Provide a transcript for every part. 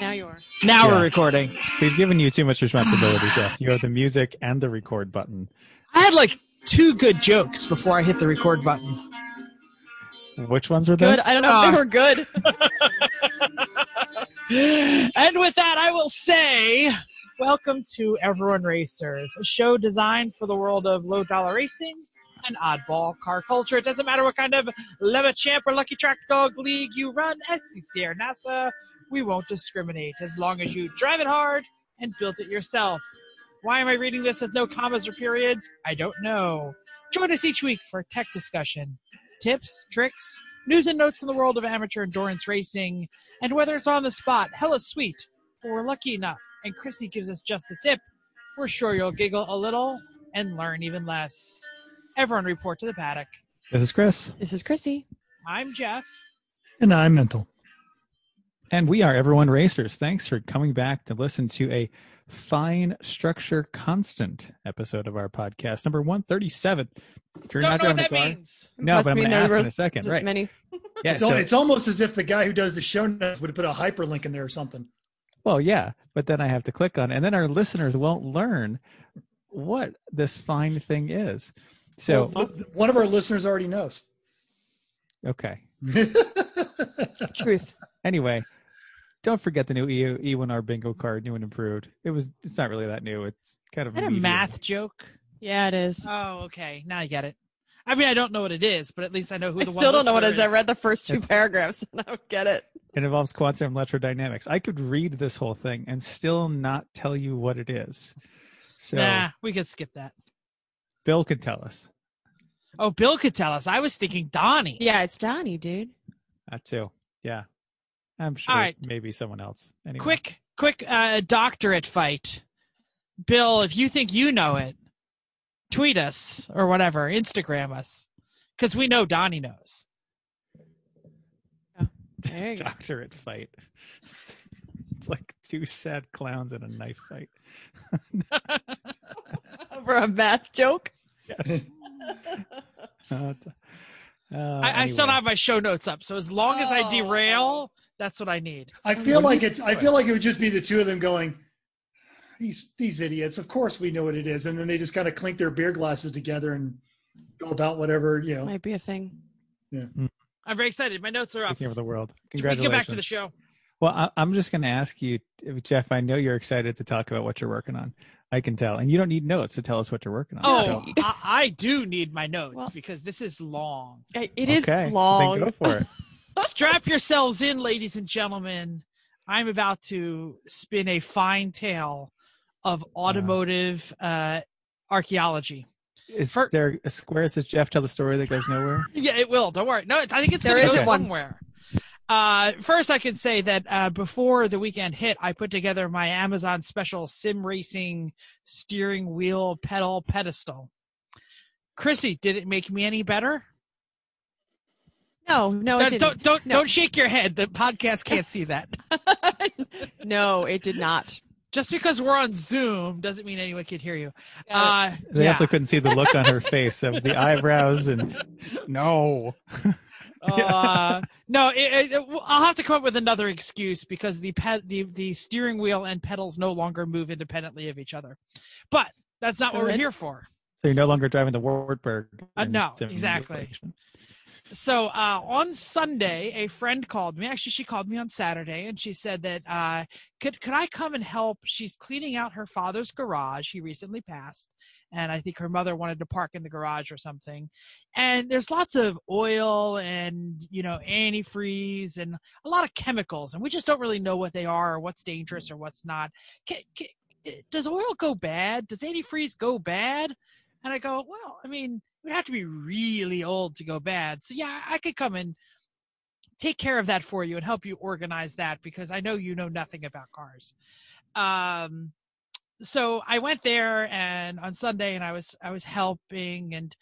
Now you are. Now Yeah. we're recording. We've given you too much responsibility, Jeff. You have the music and the record button. I had like two good jokes before I hit the record button. Which ones were Good. those? I don't know if Ah. they were good. and with that, I will say, welcome to Everyone Racers, a show designed for the world of low dollar racing and oddball car culture. It doesn't matter what kind of Leva Champ or Lucky Track Dog League you run, SCCA, NASA, we won't discriminate as long as you drive it hard and built it yourself. Why am I reading this with no commas or periods? I don't know. Join us each week for tech discussion, tips, tricks, news and notes in the world of amateur endurance racing, and whether it's on the spot, hella sweet, or we're lucky enough, and Chrissy gives us just the tip, we're sure you'll giggle a little and learn even less. Everyone report to the paddock. This is Chris. This is Chrissy. I'm Jeff. And I'm mental. And we are Everyone Racers. Thanks for coming back to listen to a fine structure constant episode of our podcast, number 137. If you're Don't not know what that car, means. no, Must but I'm going to ask in a second. Right. Many. Yeah. It's, al- so- it's almost as if the guy who does the show notes would have put a hyperlink in there or something. Well, yeah, but then I have to click on, it, and then our listeners won't learn what this fine thing is. So, Well, one of our listeners already knows. okay. Truth. Anyway, don't forget the new E E1R bingo card, new and improved. It was. It's not really that new. It's kind of Is that a math joke? Yeah, it is. Oh, okay. Now I get it. I mean, I don't know what it is, but at least I know who the. I the still don't know what it listener is. I read the first two It's- paragraphs and I don't get it. It involves quantum electrodynamics. I could read this whole thing and still not tell you what it is. So Nah, we could skip that. Bill could tell us Oh, Bill could tell us. I was thinking Donnie. Yeah, it's Donnie, dude. that too. Yeah, I'm sure. All right. Maybe someone else. Anyway. Quick, quick uh, doctorate fight. Bill, if you think you know it, tweet us or whatever, Instagram us, because we know Donnie knows. There doctorate fight. It's like two sad clowns in a knife fight. Over a math joke. Yes. Uh, t- uh, I, I still don't have my show notes up, so as long as I Oh. Derail, that's what I need. I feel like it's. I feel like it would just be the two of them going. These these idiots. Of course we know what it is, and then they just kind of clink their beer glasses together and go about whatever you know. Might be a thing. Yeah. Hmm. I'm very excited. My notes are up. Taking over the world. We can Congratulations. get back to the show. Well, I, I'm just going to ask you, Jeff. I know you're excited to talk about what you're working on. I can tell, and you don't need notes to tell us what you're working on. Oh, so- I, I do need my notes Well- because this is long. It is okay, long. Then go for it. Strap yourselves in, ladies and gentlemen. I'm about to spin a fine tale of automotive uh, archaeology. Is For- there a square that says Jeff tell the story that goes nowhere? Yeah, it will. Don't worry. No, I think it's There going go one. somewhere. Uh, first, I can say that uh, before the weekend hit, I put together my Amazon special sim racing steering wheel pedal pedestal. Chrissy, did it make me any better? No, no, it didn't. don't don't No. don't shake your head. The podcast can't see that. no, it did not. Just because we're on Zoom doesn't mean anyone could hear you. Uh, They yeah. also couldn't see the look on her face of the eyebrows and no. uh, no, it, it, I'll have to come up with another excuse because the ped, the the steering wheel and pedals no longer move independently of each other. But that's not what we're here for. So you're no longer driving the Wartburg. Uh, no, sim exactly. So uh, on Sunday, a friend called me. Actually, she called me on Saturday, and she said that uh, could could I come and help? She's cleaning out her father's garage. He recently passed, and I think her mother wanted to park in the garage or something. And there's lots of oil and you know antifreeze and a lot of chemicals, and we just don't really know what they are or what's dangerous or what's not. Ca ca does oil go bad? Does antifreeze go bad? And I go, well, I mean, it would have to be really old to go bad. So yeah, I could come and take care of that for you and help you organize that because I know you know nothing about cars. Um, so I went there and on Sunday and I was I was helping and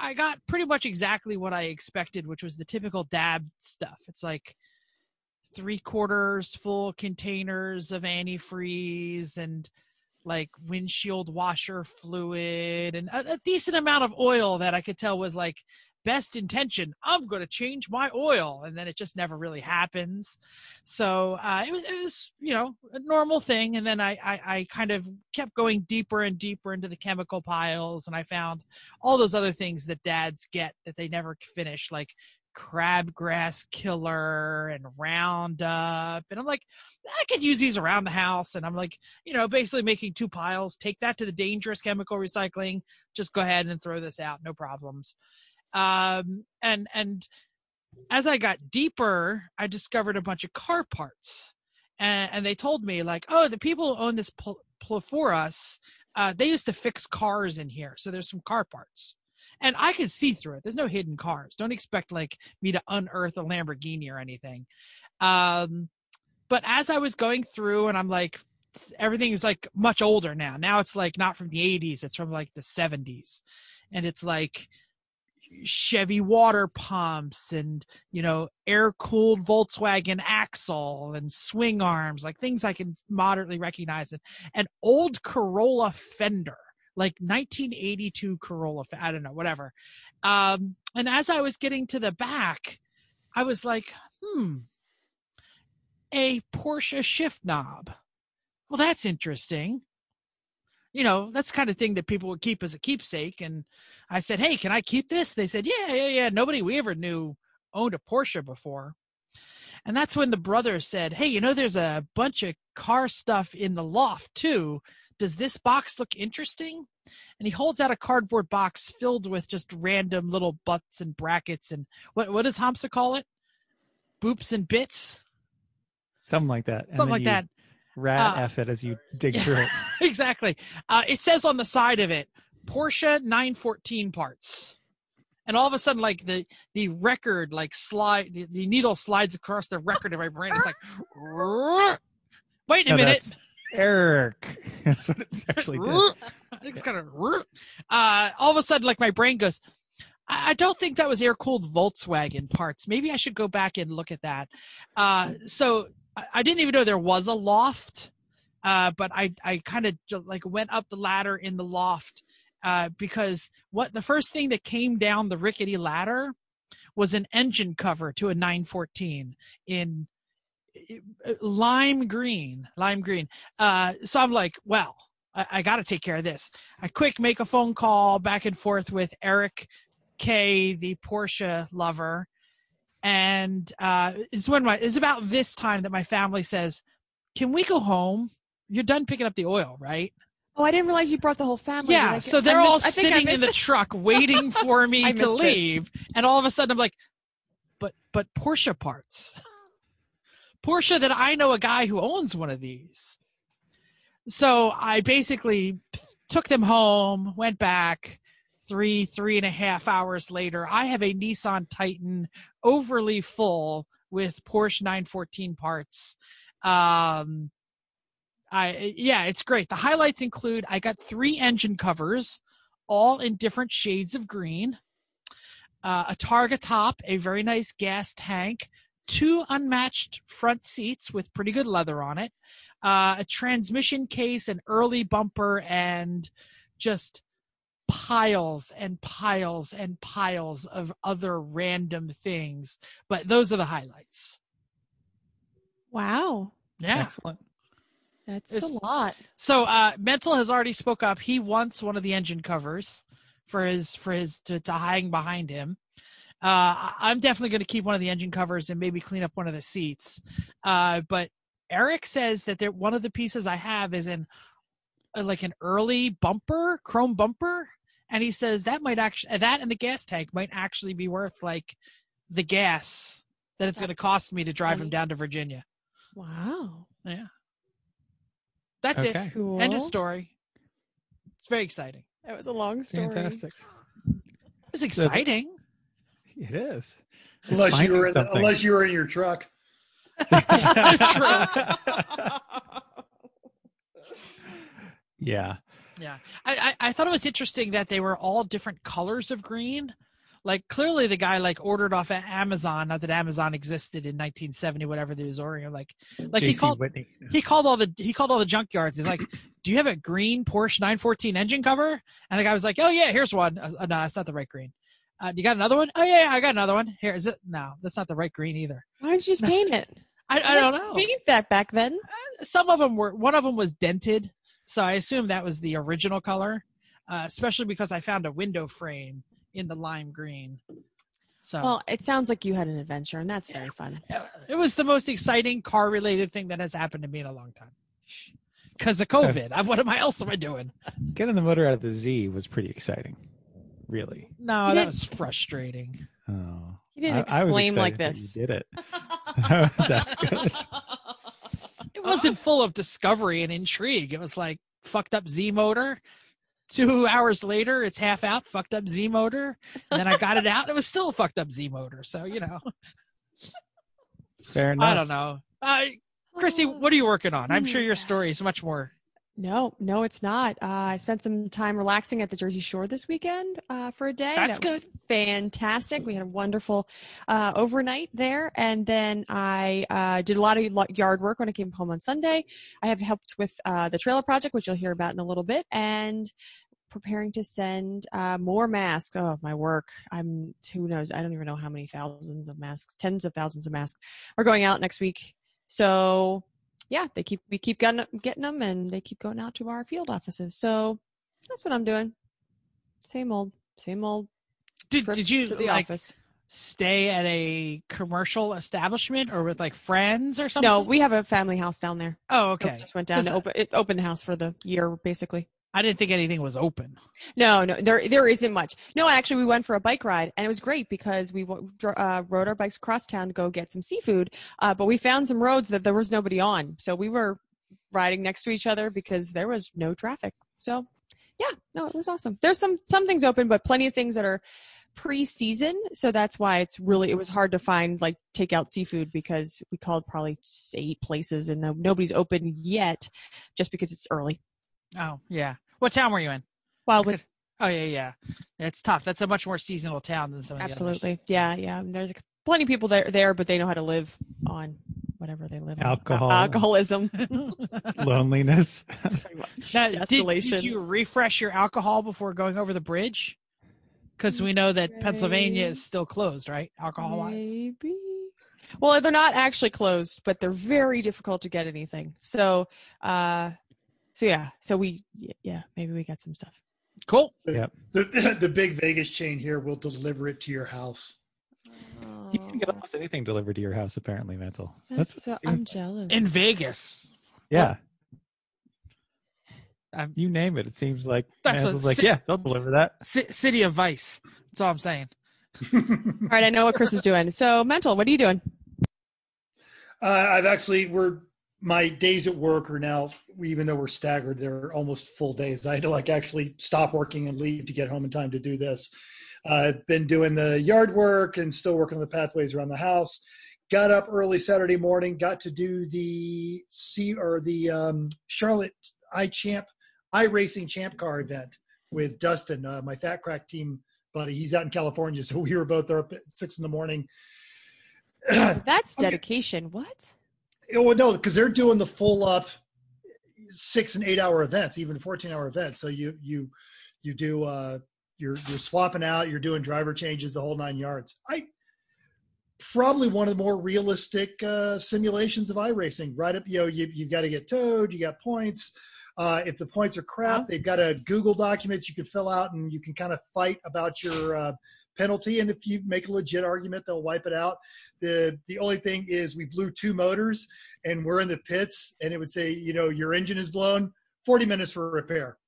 I got pretty much exactly what I expected, which was the typical dab stuff. It's like three quarters full containers of antifreeze and like windshield washer fluid and a, a decent amount of oil that I could tell was like best intention. I'm going to change my oil and then it just never really happens. So uh, it was it was you know a normal thing and then I, I i kind of kept going deeper and deeper into the chemical piles and i found all those other things that dads get that they never finish like crabgrass killer and roundup and i'm like i could use these around the house and i'm like you know basically making two piles take that to the dangerous chemical recycling just go ahead and throw this out no problems. Um and and as i got deeper i discovered a bunch of car parts and, and they told me like oh the people who own this pl- uh, they used to fix cars in here so there's some car parts and I could see through it. There's no hidden cars. Don't expect like me to unearth a Lamborghini or anything. Um, but as I was going through, and I'm like, everything is like much older now. Now it's like not from the 80s; it's from like the 70s, and it's like Chevy water pumps and you know air cooled Volkswagen axle and swing arms, like things I can moderately recognize, and an old Corolla fender like 1982 Corolla. I don't know, whatever. Um, and as I was getting to the back, I was like, hmm, a Porsche shift knob. Well, that's interesting. You know, that's kind of thing that people would keep as a keepsake. And I said, hey, can I keep this? They said, yeah, yeah, yeah. Nobody we ever knew owned a Porsche before. And that's when the brother said, hey, you know, there's a bunch of car stuff in the loft too does this box look interesting? And he holds out a cardboard box filled with just random little butts and brackets and what what does Hamza call it? Boops and bits? Something like that. Something like that. Rat Uh, F it as you dig through it. exactly. Uh, it says on the side of it, Porsche 914 parts. And all of a sudden, like the the record, like slide, the, the needle slides across the record of my brain. It's like, wait a No, minute. that's Eric. That's what it actually did. I think it's kind of uh, all of a sudden, like my brain goes. I I don't think that was air cooled Volkswagen parts. Maybe I should go back and look at that. Uh, so I, I didn't even know there was a loft, uh, but I I kind of like went up the ladder in the loft uh, because what the first thing that came down the rickety ladder was an engine cover to a 914 in lime green lime green. Uh so i'm like well i, I got to take care of this. I quick make a phone call back and forth with eric k the porsche lover. And uh it's when my it's about this time that my family says can we go home? You're done picking up the oil right? Oh, I didn't realize you brought the whole family. yeah, Like, so they're missed- all I think I sitting in the it. truck waiting for me to missed this. leave, and all of a sudden I'm like, "But, but Porsche parts, Porsche that I know a guy who owns one of these." So I basically took them home, went back. Three, three and a half hours later, I have a Nissan Titan overly full with Porsche 914 parts. Um, I yeah, it's great. The highlights include I got three engine covers, all in different shades of green. Uh, a Targa top, a very nice gas tank, two unmatched front seats with pretty good leather on it, uh, a transmission case, an early bumper, and just piles and piles and piles of other random things. But those are the highlights. Wow, Yeah. Excellent. that's It's- a lot. So uh Mental has already spoke up. He wants one of the engine covers for his for his to, to hang behind him. Uh I- I'm definitely going to keep one of the engine covers and maybe clean up one of the seats. Uh but Eric says that there one of the pieces I have is in uh, like an early bumper, chrome bumper, and he says that might actually that and the gas tank might actually be worth like the gas that it's going to cost me to drive him down to Virginia. Wow, Yeah. That's it. Cool. End of story. It's very exciting. That was a long story. Fantastic. It was exciting. It is. Unless you were in the, unless you were in your truck. yeah. yeah, I, I I thought it was interesting that they were all different colors of green. Like clearly, the guy like ordered off at Amazon. Not that Amazon existed in 1970, whatever they was ordering. Like, like he called Whitney. he called all the he called all the junkyards. He's like, "Do you have a green Porsche 914 engine cover?" And the guy was like, "Oh yeah, here's one." Uh, no, it's not the right green. Uh, you got another one? Oh yeah, yeah, I got another one. Here is it? No, that's not the right green either. Why didn't you just paint it? I, I don't know. Paint that back then. Some of them were. One of them was dented, so I assume that was the original color. Uh, especially because I found a window frame in the lime green. So Well, it sounds like you had an adventure, and that's very fun. it was the most exciting car related thing that has happened to me in a long time. Because of COVID. I've, what am I else am I doing? Getting the motor out of the Z was pretty exciting. Really. No, You that was frustrating. Oh. You didn't I- I was exclaim like this. You did it. That's good. It wasn't full of discovery and intrigue. It was like fucked up Z motor. Two hours later, it's half out, fucked up Z motor. And then I got it out. It was still a fucked up Z motor. So, you know, Fair enough. I don't know. Uh, Chrissy, what are you working on? I'm sure your story is much more. No, no, it's not. Uh, I spent some time relaxing at the Jersey Shore this weekend uh, for a day. That's that good. fantastic. We had a wonderful uh, overnight there, and then I uh, did a lot of yard work when I came home on Sunday. I have helped with uh, the trailer project, which you'll hear about in a little bit, and preparing to send uh, more masks. Oh, my work! I'm who knows? I don't even know how many thousands of masks, tens of thousands of masks, are going out next week. So yeah, they keep we keep getting getting them, and they keep going out to our field offices. So that's what I'm doing. Same old, same old. Did, did you to the like office? stay at a commercial establishment or with like friends or something? No, we have a family house down there. Oh, So okay. Just went down to open it opened the house for the year basically. I didn't think anything was open. No, no, there there isn't much. No, actually, we went for a bike ride, and it was great because we uh, rode our bikes across town to go get some seafood. Uh, but we found some roads that there was nobody on, so we were riding next to each other because there was no traffic. So, yeah, no, it was awesome. There's some some things open, but plenty of things that are pre-season. So that's why it's really it was hard to find like takeout seafood because we called probably eight places and no, nobody's open yet, just because it's early. Oh, yeah. What town were you in? Wildwood. Oh, yeah, yeah. It's tough. That's a much more seasonal town than some of the others. Absolutely. Yeah, yeah. There's plenty of people there, there, but they know how to live on whatever they live on. Alcohol. alcoholism. Loneliness. Now, did, did you refresh your alcohol before going over the bridge? Because we know that Pennsylvania is still closed, right? Alcohol wise. Maybe. Well, they're not actually closed, but they're very difficult to get anything. So, uh, so yeah. So we, yeah, maybe we got some stuff. Cool. Yep. The, the big Vegas chain here will deliver it to your house. You can get almost anything delivered to your house, apparently, Mental. That's so, I'm jealous. In Vegas. yeah. I'm, You name it. It seems like That's Mental's like, si- yeah, they'll deliver that. C- City of Vice. That's all I'm saying. All right, I know what Chris is doing. So, mental, what are you doing? Uh, I've actually we're my days at work are now even though we're staggered, they're almost full days. I had to like actually stop working and leave to get home in time to do this. Uh, I've been doing the yard work and still working on the pathways around the house. Got up early Saturday morning, got to do the C or the um, Charlotte I Champ I Racing Champ Car event with Dustin, uh, my Fat Crack team buddy. He's out in California, so we were both there up at six in the morning. That's Okay. dedication. What? Well, no, because they're doing the full up six and eight hour events, even 14 hour events. So you you you do uh you're you're swapping out, you're doing driver changes, the whole nine yards. I probably one of the more realistic uh, simulations of iRacing. Right up, you know, you you've got to get towed, you got points. Uh, if the points are crap, they've got a Google documents you can fill out, and you can kind of fight about your uh, penalty. And if you make a legit argument, they'll wipe it out. the The only thing is, we blew two motors, and we're in the pits, and it would say, you know, your engine is blown. Forty minutes for repair.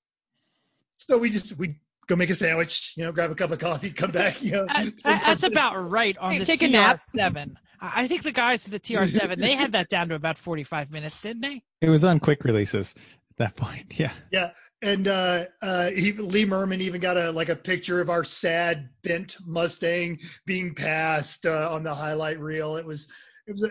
So we just we go make a sandwich, you know, grab a cup of coffee, come back, you know. That's about right on Hey, the take a nap. TR7. I I think the guys at the TR7 they had that down to about 45 minutes, didn't they? It was on quick releases at that point. Yeah. Yeah. And uh, uh, he, Lee Merman even got a like a picture of our sad bent Mustang being passed uh, on the highlight reel. It was it was a,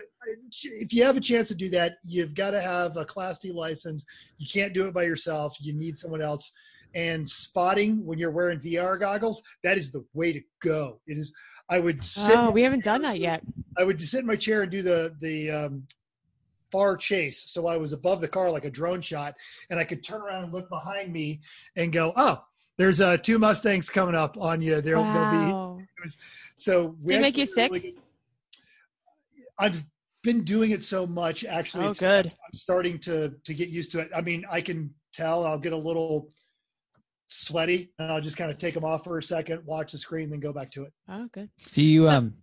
if you have a chance to do that, you've got to have a Class D license. You can't do it by yourself. You need someone else. And spotting when you're wearing VR goggles, that is the way to go. It is. I would sit. Oh, we haven't done that yet. I would sit in my chair and do the the um, far chase. So I was above the car like a drone shot, and I could turn around and look behind me and go, "Oh, There's uh, two Mustangs coming up on you. There'll, there'll be Wow. so. we Did it make you sick? really- I've been doing it so much. Actually, Oh, it's, good. I'm starting to to get used to it. I mean, I can tell. I'll get a little sweaty, and I'll just kind of take them off for a second, watch the screen, then go back to it. Oh, good. Do you So- um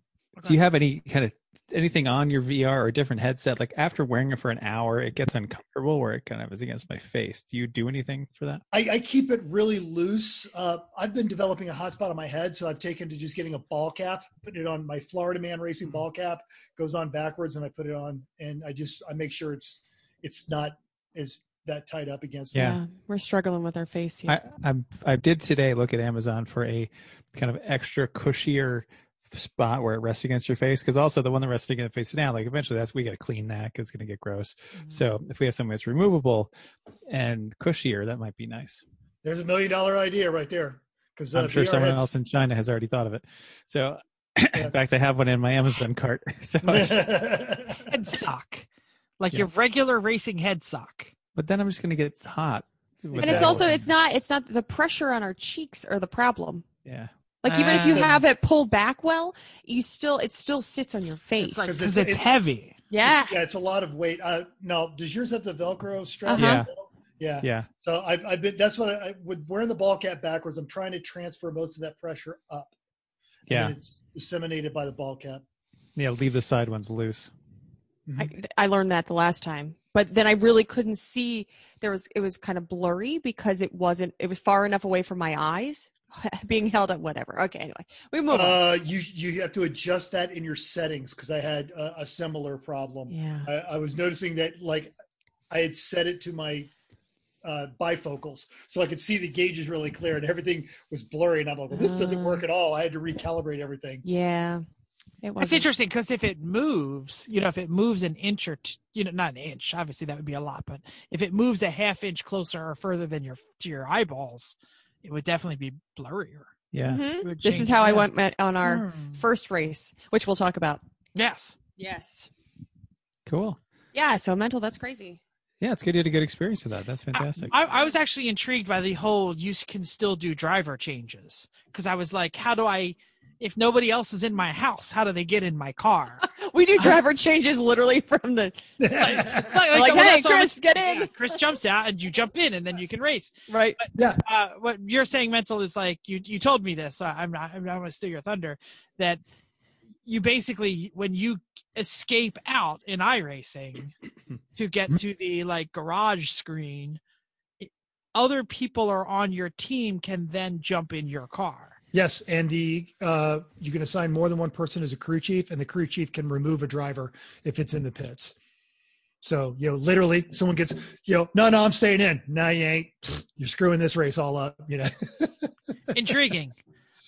do you have any kind of anything on your VR or a different headset? Like after wearing it for an hour, it gets uncomfortable where it kind of is against my face. Do you do anything for that? I, I keep it really loose. Uh, I've been developing a hot spot on my head, so I've taken to just getting a ball cap, putting it on my Florida Man Racing ball cap, goes on backwards, and I put it on, and I just I make sure it's it's not as that tight up against me. Yeah. We're struggling with our face here. I I'm, I did today look at Amazon for a kind of extra cushier spot where it rests against your face because also the one that rests against your face now like eventually that's we got to clean that because it's going to get gross Mm-hmm. so if we have something that's removable and cushier that might be nice There's a million dollar idea right there. Because uh, i'm sure VR someone heads- else in china has already thought of it so in fact i have one in my amazon cart so I- Head sock, like Yeah. your regular racing head sock. but then i'm just going to get hot and it's that. also it's not it's not the pressure on our cheeks are the problem. yeah Like even if you Ah. have it pulled back well, you still it still sits on your face. It's like 'Cause because it's- it's, it's- heavy. yeah. yeah, it's a lot of weight. Uh, no, does yours have the Velcro strap? Uh-huh. the middle? Yeah. yeah So I've, I've been. That's what I, I with wearing the ball cap backwards. I'm trying to transfer most of that pressure up. Yeah then it's disseminated by the ball cap. yeah leave the side ones loose I, I learned that the last time, but then I really couldn't see. There was it was kind of blurry because it wasn't. It was far enough away from my eyes, being held up. Whatever. Okay. Anyway, we move on. Uh, you you have to adjust that in your settings because I had a, a similar problem. Yeah. I, I was noticing that like I had set it to my uh, bifocals so I could see the gauges really clear and everything was blurry. And I'm like, well, this doesn't work at all. I had to recalibrate everything. Yeah. It was That's interesting because if it moves, you know, if it moves an inch or t- you know, not an inch, obviously that would be a lot, but if it moves a half inch closer or further than your to your eyeballs, it would definitely be blurrier. yeah Mhm. This is how I went met on our Hmm. first race, which we'll talk about. Yes. Yes. cool Yeah. So mental. That's crazy. yeah it's good you had a good experience with that that's fantastic I, I was actually intrigued by the whole you can still do driver changes because I was like, how do I, if nobody else is in my house, how do they get in my car? We do driver changes literally from the Like, like, like, the- hey, that's what Chris, get in. yeah, Chris jumps out and you jump in and then you can race. right. Uh, what you're saying, mental, is like you. You told me this. So I'm not. I'm not going to steal your thunder. That you basically, when you escape out in iRacing to get to the like garage screen, other people are on your team can then jump in your car. Yes, and the uh, you can assign more than one person as a crew chief, and the crew chief can remove a driver if it's in the pits. So you know, literally, someone gets you know, no, no, I'm staying in. No, you ain't. You're screwing this race all up. You know. Intriguing.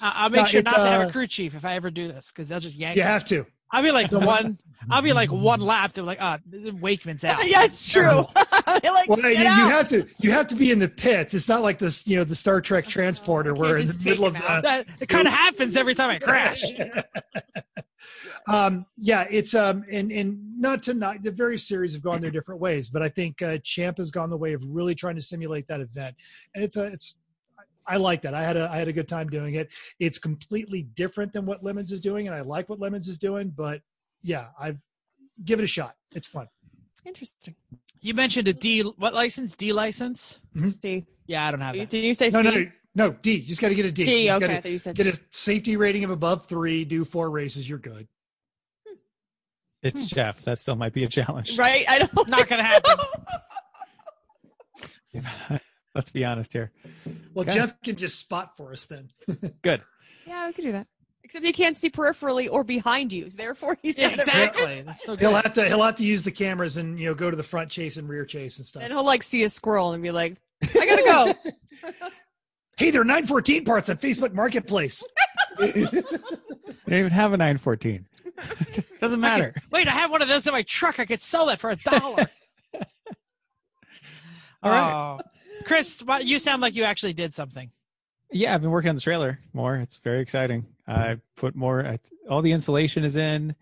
Uh, I'll make No, sure not to have uh, a crew chief if I ever do this because they'll just yank. you me. have to. I'll be like the one. I'll be like one lap. They're like, ah, Wakeman's out. yeah, it's true. like, Well, you, you have to. You have to be in the pits. It's not like this. You know, the Star Trek transporter Can't where in the middle of take the, him out. That it kind of happens every time I crash. um yeah it's um and and not to not the various series have gone their different ways but i think uh champ has gone the way of really trying to simulate that event and it's a it's i like that i had a i had a good time doing it it's completely different than what lemons is doing and i like what lemons is doing but yeah i've give it a shot it's fun Interesting. You mentioned a D. What license? D license? Mhm. C. Yeah, I don't have that. Did you say no C? no no d you just got to get a d D. You Okay, I gotta thought you said get C. a safety rating of above three do four races you're good it's jeff that still might be a challenge Right? I don't. Not gonna happen. let's be honest here well Okay. jeff can just spot for us then good Yeah, we could do that. Except he can't see peripherally or behind you. Therefore, he's Yeah, not exactly. That's so he'll have to he'll have to use the cameras and you know go to the front chase and rear chase and stuff And he'll like see a squirrel and be like, "I gotta go." Hey, there are 914 parts on Facebook Marketplace. we don't even have a 914 doesn't matter Wait, I have one of those in my truck. I could sell that for a dollar. All right. Oh. Chris, you sound like you actually did something. Yeah, I've been working on the trailer more. It's very exciting. I put more. All the insulation is in,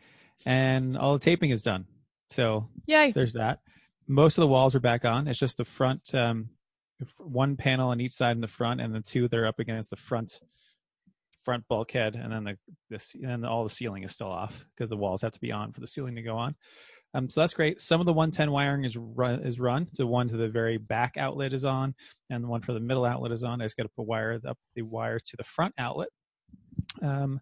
and all the taping is done. So Yay! there's that. Most of the walls are back on. It's just the front um, one panel on each side in the front, and the two that are up against the front front bulkhead, and then the this and all the ceiling is still off because the walls have to be on for the ceiling to go on. Um, so that's great. Some of the 110 wiring is run is run. The one to the very back outlet is on, and the one for the middle outlet is on. I just got to put wire up the wires to the front outlet. Um,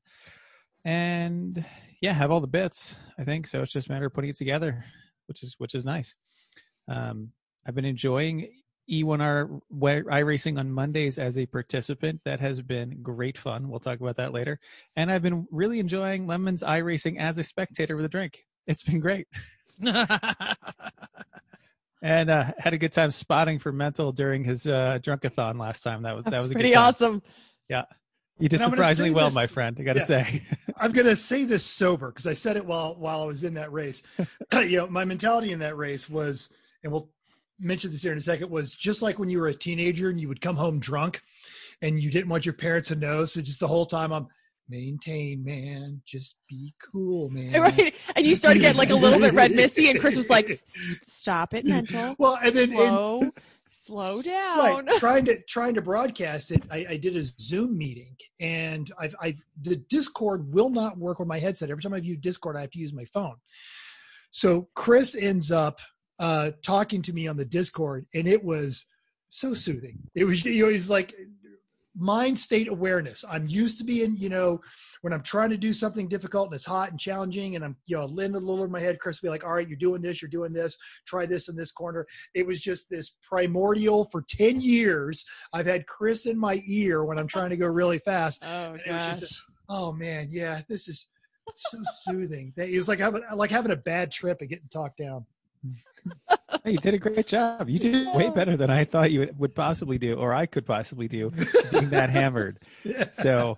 and yeah, have all the bits. I think so. It's just a matter of putting it together, which is which is nice. Um, I've been enjoying E1R iRacing on Mondays as a participant. That has been great fun. We'll talk about that later. And I've been really enjoying Lemon's iRacing as a spectator with a drink. It's been great. and uh, had a good time spotting for mental during his uh, drunkathon last time. That was That's that was pretty good awesome. Yeah, you did And I'm gonna surprisingly well, this- my friend. I got to Yeah. say. I'm gonna say this sober because I said it while while I was in that race. you know, my mentality in that race was, and we'll mention this here in a second, was just like when you were a teenager and you would come home drunk, and you didn't want your parents to know. So just the whole time I'm maintain, man, just be cool, man. Right. And you started getting like a little bit red missy, and Chris was like, "Stop it, mental. Well, and then and- slow, slow down." right trying to trying to broadcast it I, I did a zoom meeting and i've i the discord will not work with my headset every time i view discord i have to use my phone so chris ends up uh talking to me on the discord and it was so soothing it was you know he's like mind state awareness. I'm used to being you know when i'm trying to do something difficult and it's hot and challenging and i'm you know leaning a little over my head chris will be like all right you're doing this you're doing this try this in this corner. It was just this primordial for 10 years i've had chris in my ear when i'm trying to go really fast. Oh was just oh man yeah this is so soothing. It was like having like having a bad trip and getting talked down Hey, you did a great job. You did it way better than I thought you would possibly do, or I could possibly do, being that hammered. So,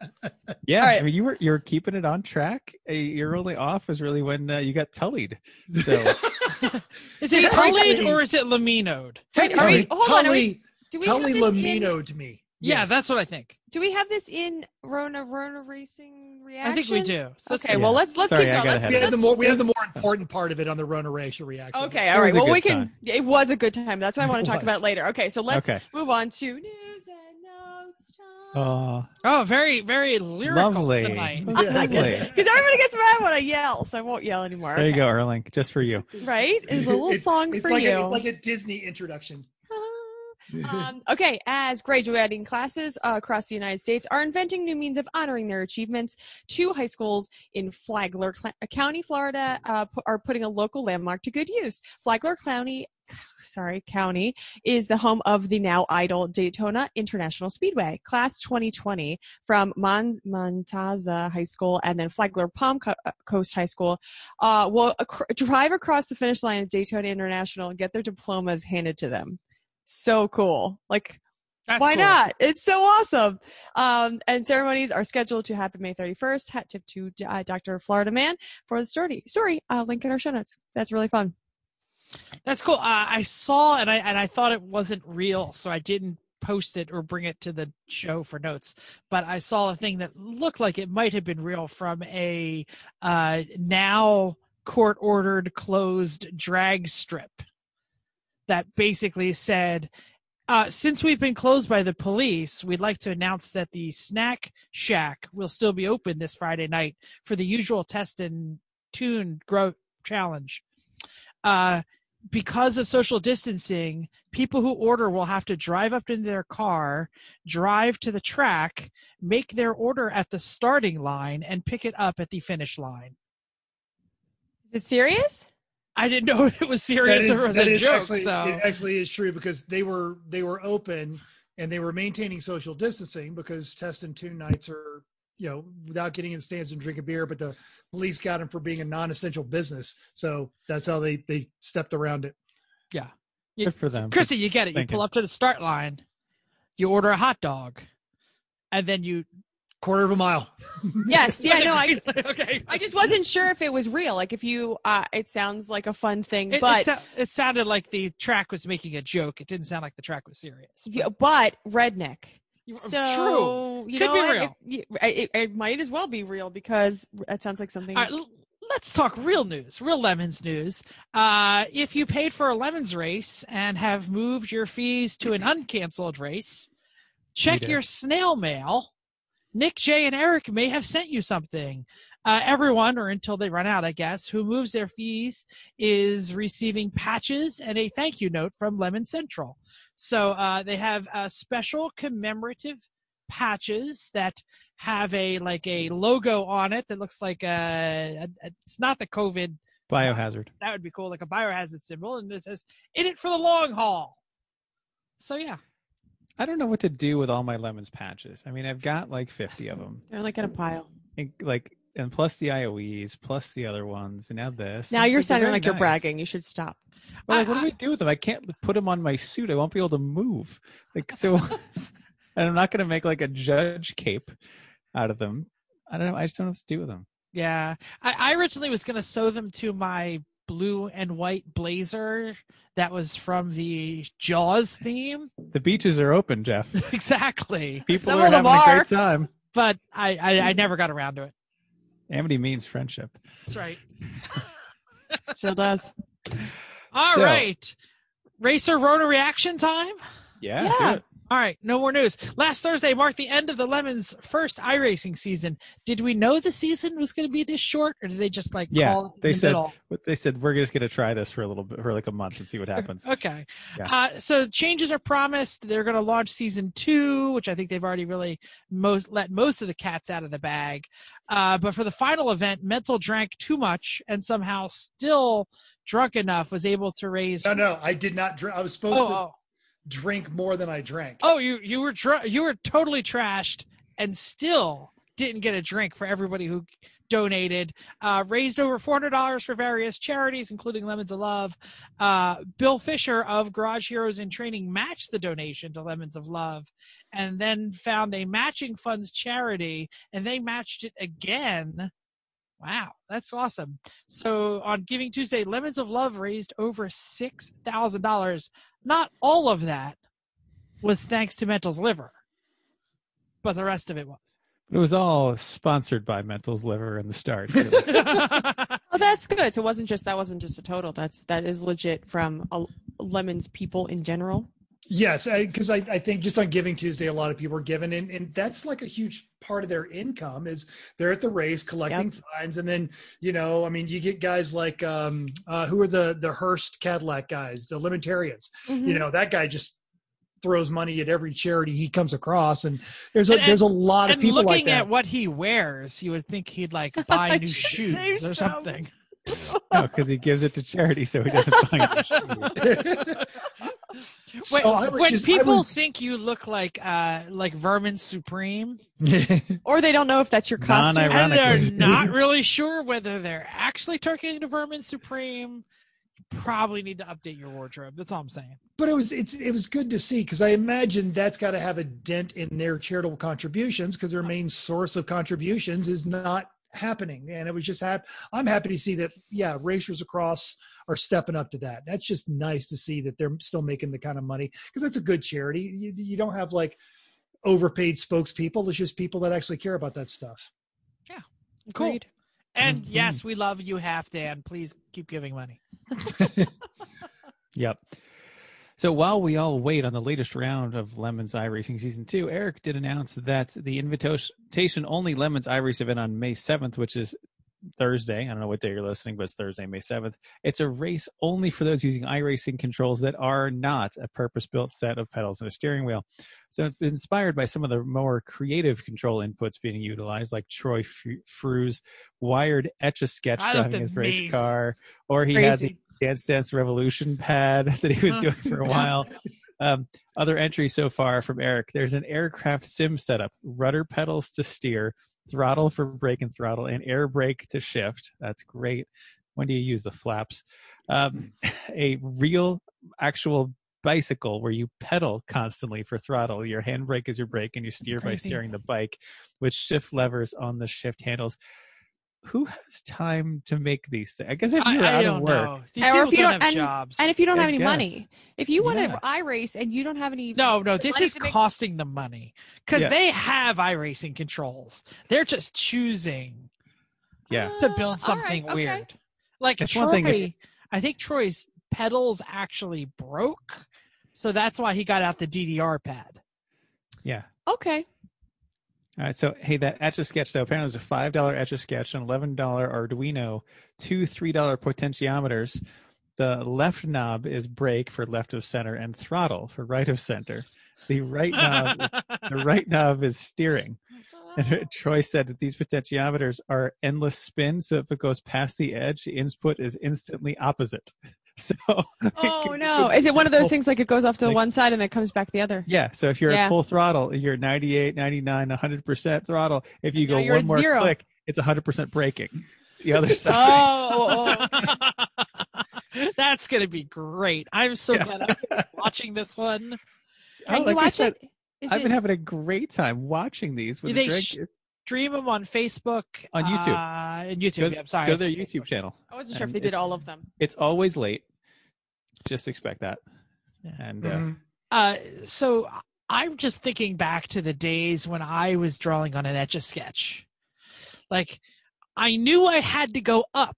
yeah, All right. I mean, you were you were keeping it on track. Uh, Your only off was really when uh, you got tullied. So, Is it are Tullied or is it Laminoed? Wait, are we- hold on, are we- Tully, Do we have Tully this in, me Yeah, Yes. that's what I think. Do we have this in Rona Rona Racing reaction? I think we do. So that's Okay, well let's let's Sorry, keep going. Let's, ahead we have the more we have the more important part of it on the Rona Racing reaction Okay, all right. Well, we can. time. It was a good time. That's what I want to talk about later. Okay, so let's okay. move on to news and notes time. Oh, Oh, very, very lyrical lovely. tonight. Lovely. Because everybody gets mad when I yell, so I won't yell anymore. There you go, Erling, just for you. Right? It's a little It's- song it's for like you. A, it's like a Disney introduction. um, okay, as graduating classes uh, across the United States are inventing new means of honoring their achievements, two high schools in Flagler Cl- County, Florida, uh, pu- are putting a local landmark to good use. Flagler County. Sorry, County is the home of the now idle Daytona International Speedway. Class 2020 from Mon- Montaza High School and then Flagler Palm Co- uh, Coast High School uh, will ac- drive across the finish line at Daytona International and get their diplomas handed to them so cool. Like, That's why cool. not? It's so awesome. Um, and ceremonies are scheduled to happen May 31st. Hat tip to uh, Dr. Florida Man for the story. Story. Uh, link in our show notes. That's really fun. That's cool. Uh, I saw and I and I thought it wasn't real, so I didn't post it or bring it to the show for notes. But I saw a thing that looked like it might have been real from a uh, now court ordered closed drag strip that basically said. Uh, since we've been closed by the police, we'd like to announce that the Snack Shack will still be open this Friday night for the usual test and tune grow challenge. Uh, because of social distancing, people who order will have to drive up in their car, drive to the track, make their order at the starting line, and pick it up at the finish line. Is it serious? I didn't know if it was serious or was that a joke. Actually, so It actually is true because they were they were open and they were maintaining social distancing because test and tune nights are you know without getting in stands and drinking beer, but the police got them for being a non-essential business, so that's how they they stepped around it. yeah, Good for them. Chrissy, you get it. You Thinking. pull up to the start line, you order a hot dog, and then you. Quarter of a mile. Yes. Yeah. No. I. okay. I just wasn't sure if it was real. Like if you, uh, it sounds like a fun thing, It, but it, sou- it sounded like the track was making a joke. It didn't sound like the track was serious. yeah, but redneck. So True. you Could know be real. It, it, it might as well be real because it sounds like something. All right, l- let's talk real news, real lemons news. Uh, if you paid for a lemons race and have moved your fees to an uncanceled race, check your snail mail. Nick, Jay, and Eric may have sent you something. Uh, everyone, or until they run out, I guess, who moves their fees is receiving patches and a thank you note from Lemon Central. So uh, they have uh, special commemorative patches that have a like a logo on it that looks like a, a- a- it's not the COVID Biohazard. that would be cool, like a biohazard symbol, and it says "In it for the long haul." So yeah, I don't know what to do with all my lemons patches. I mean, I've got like 50 of them. They're like in a pile. And, like, and plus the IOEs, plus the other ones, and now this. Now It's you're they're sounding very like you're bragging. You should stop. But like, what do we do with them? I can't put them on my suit. I won't be able to move. Like, so, and I'm not going to make like a judge cape out of them. I don't know. I just don't know what to do with them. yeah. I, I originally was gonna sew them to my blue and white blazer that was from the Jaws theme. The beaches are open, Jeff. exactly, People Some are of them having a great time. but I, I I never got around to it. Amity means friendship. That's right. Still does. All right, So- racer Rona reaction time. Yeah, Yeah. Do it. All right, no more news. Last Thursday marked the end of the Lemons' first iRacing season. Did we know the season was going to be this short, or did they just like Yeah, call it they the said middle? They said we're just going to try this for a little bit, for like a month, and see what happens. Okay. Yeah. Uh, so changes are promised. They're going to launch season two, which I think they've already really most let most of the cats out of the bag. Uh, but for the final event, Mental drank too much and somehow still drunk enough was able to raise. No, no, I did not drink. I was supposed Oh, to oh, drink more than I drank. oh, you you were dr- you were totally trashed and still didn't get a drink for everybody who donated. Uh, raised over four hundred dollars for various charities, including Lemons of Love. Uh, Bill Fisher of Garage Heroes in Training matched the donation to Lemons of Love, and then found a matching funds charity, and they matched it again. Wow, that's awesome. So on Giving Tuesday, Lemons of Love raised over six thousand dollars. Not all of that was thanks to Mental's liver, but the rest of it was. It was all sponsored by Mental's Liver in the start. Oh, that's good. So it wasn't just that wasn't just a total. That's that is legit from uh, lemons people in general. Yes, because I, I, think just on Giving Tuesday, a lot of people are giving, and, and that's like a huge part of their income is they're at the race collecting fines, and then you know, I mean, you get guys like um, uh, who are the the Hearst Cadillac guys, the Limitarians. Mm-hmm. You know, that guy just throws money at every charity he comes across, and there's a And- there's a lot of people looking like that. at what he wears, you would think he'd like buy new shoes or some. something. no, because he gives it to charity, so he doesn't find it. When, So I was when just- I people was- think you look like uh like Vermin Supreme, Or they don't know if that's your costume. And they're not really sure whether they're actually turning to Vermin Supreme, you probably need to update your wardrobe. That's all I'm saying. but it was it's it was good to see because I imagine that's got to have a dent in their charitable contributions because their main source of contributions is not happening, and it was just hap- I'm happy to see that yeah, racers across are stepping up to that. That's just nice to see that they're still making the kind of money because that's a good charity. You, you don't have like overpaid spokespeople. It's just people that actually care about that stuff. Yeah. Cool. Agreed. And Mhm. yes, we love you, half Dan. Please keep giving money. Yep. So while we all wait on the latest round of Lemons iRacing Season 2, Eric did announce that the invitation only Lemons iRace event on May 7th, which is Thursday, I don't know what day you're listening, but it's Thursday, May 7th. It's a race only for those using iRacing controls that are not a purpose built set of pedals and a steering wheel. So it's inspired by some of the more creative control inputs being utilized, like Troy F- Fru's wired etch a sketch driving his race car, or he had the Crazy. Dance Dance Revolution pad that he was doing for a while. Um, other entries so far from Eric there's an aircraft sim setup, rudder pedals to steer, throttle for brake and throttle, and air brake to shift. That's great. When do you use the flaps? Um, a real, actual bicycle where you pedal constantly for throttle. Your handbrake is your brake, and you steer by steering the bike with shift levers on the shift handles. Who has time to make these things? I guess if you're I out don't of work, know. These Or people if you don't, don't- have and- jobs. And if you don't I have any guess. money, if you want Yeah. to iRace and you don't have any, No, no, this is to make- costing them money because Yeah. they have iRacing controls. They're just choosing. Yeah. to Ah, build all something right, okay. weird. Like It's Troy, one thing if- I think Troy's pedals actually broke, so that's why he got out the DDR pad. Yeah. Okay. All right. So, hey, that Etch a Sketch, though, apparently there's a $5 Etch a Sketch, an $11 Arduino, two $3 potentiometers. The left knob is brake for left of center and throttle for right of center. The right knob, the right knob is steering. And oh. Troy said that these potentiometers are endless spin, so if it goes past the edge, the input is instantly opposite. So, Oh no! Is it one of those things like it goes off to Like- one side and then comes back the other? Yeah, so if you're Yeah. at full throttle, you're 98, 99, 100% throttle. If you go you're one more zero. click, it's 100% braking. It's the other side. Oh, oh, oh. That's gonna be great. I'm so Yeah. glad I'm watching this one. Oh, Can like you I watch said, it? Is I've it- been having a great time watching these with They the. Stream them on Facebook, On YouTube. Uh, and YouTube. Go- yeah, I'm sorry. Go to their YouTube Facebook. channel. I wasn't sure if and they did all of them. It's always late. Just expect that. And uh, Mhm. Uh, so I'm just thinking back to the days when I was drawing on an etch a sketch. Like, I knew I had to go up.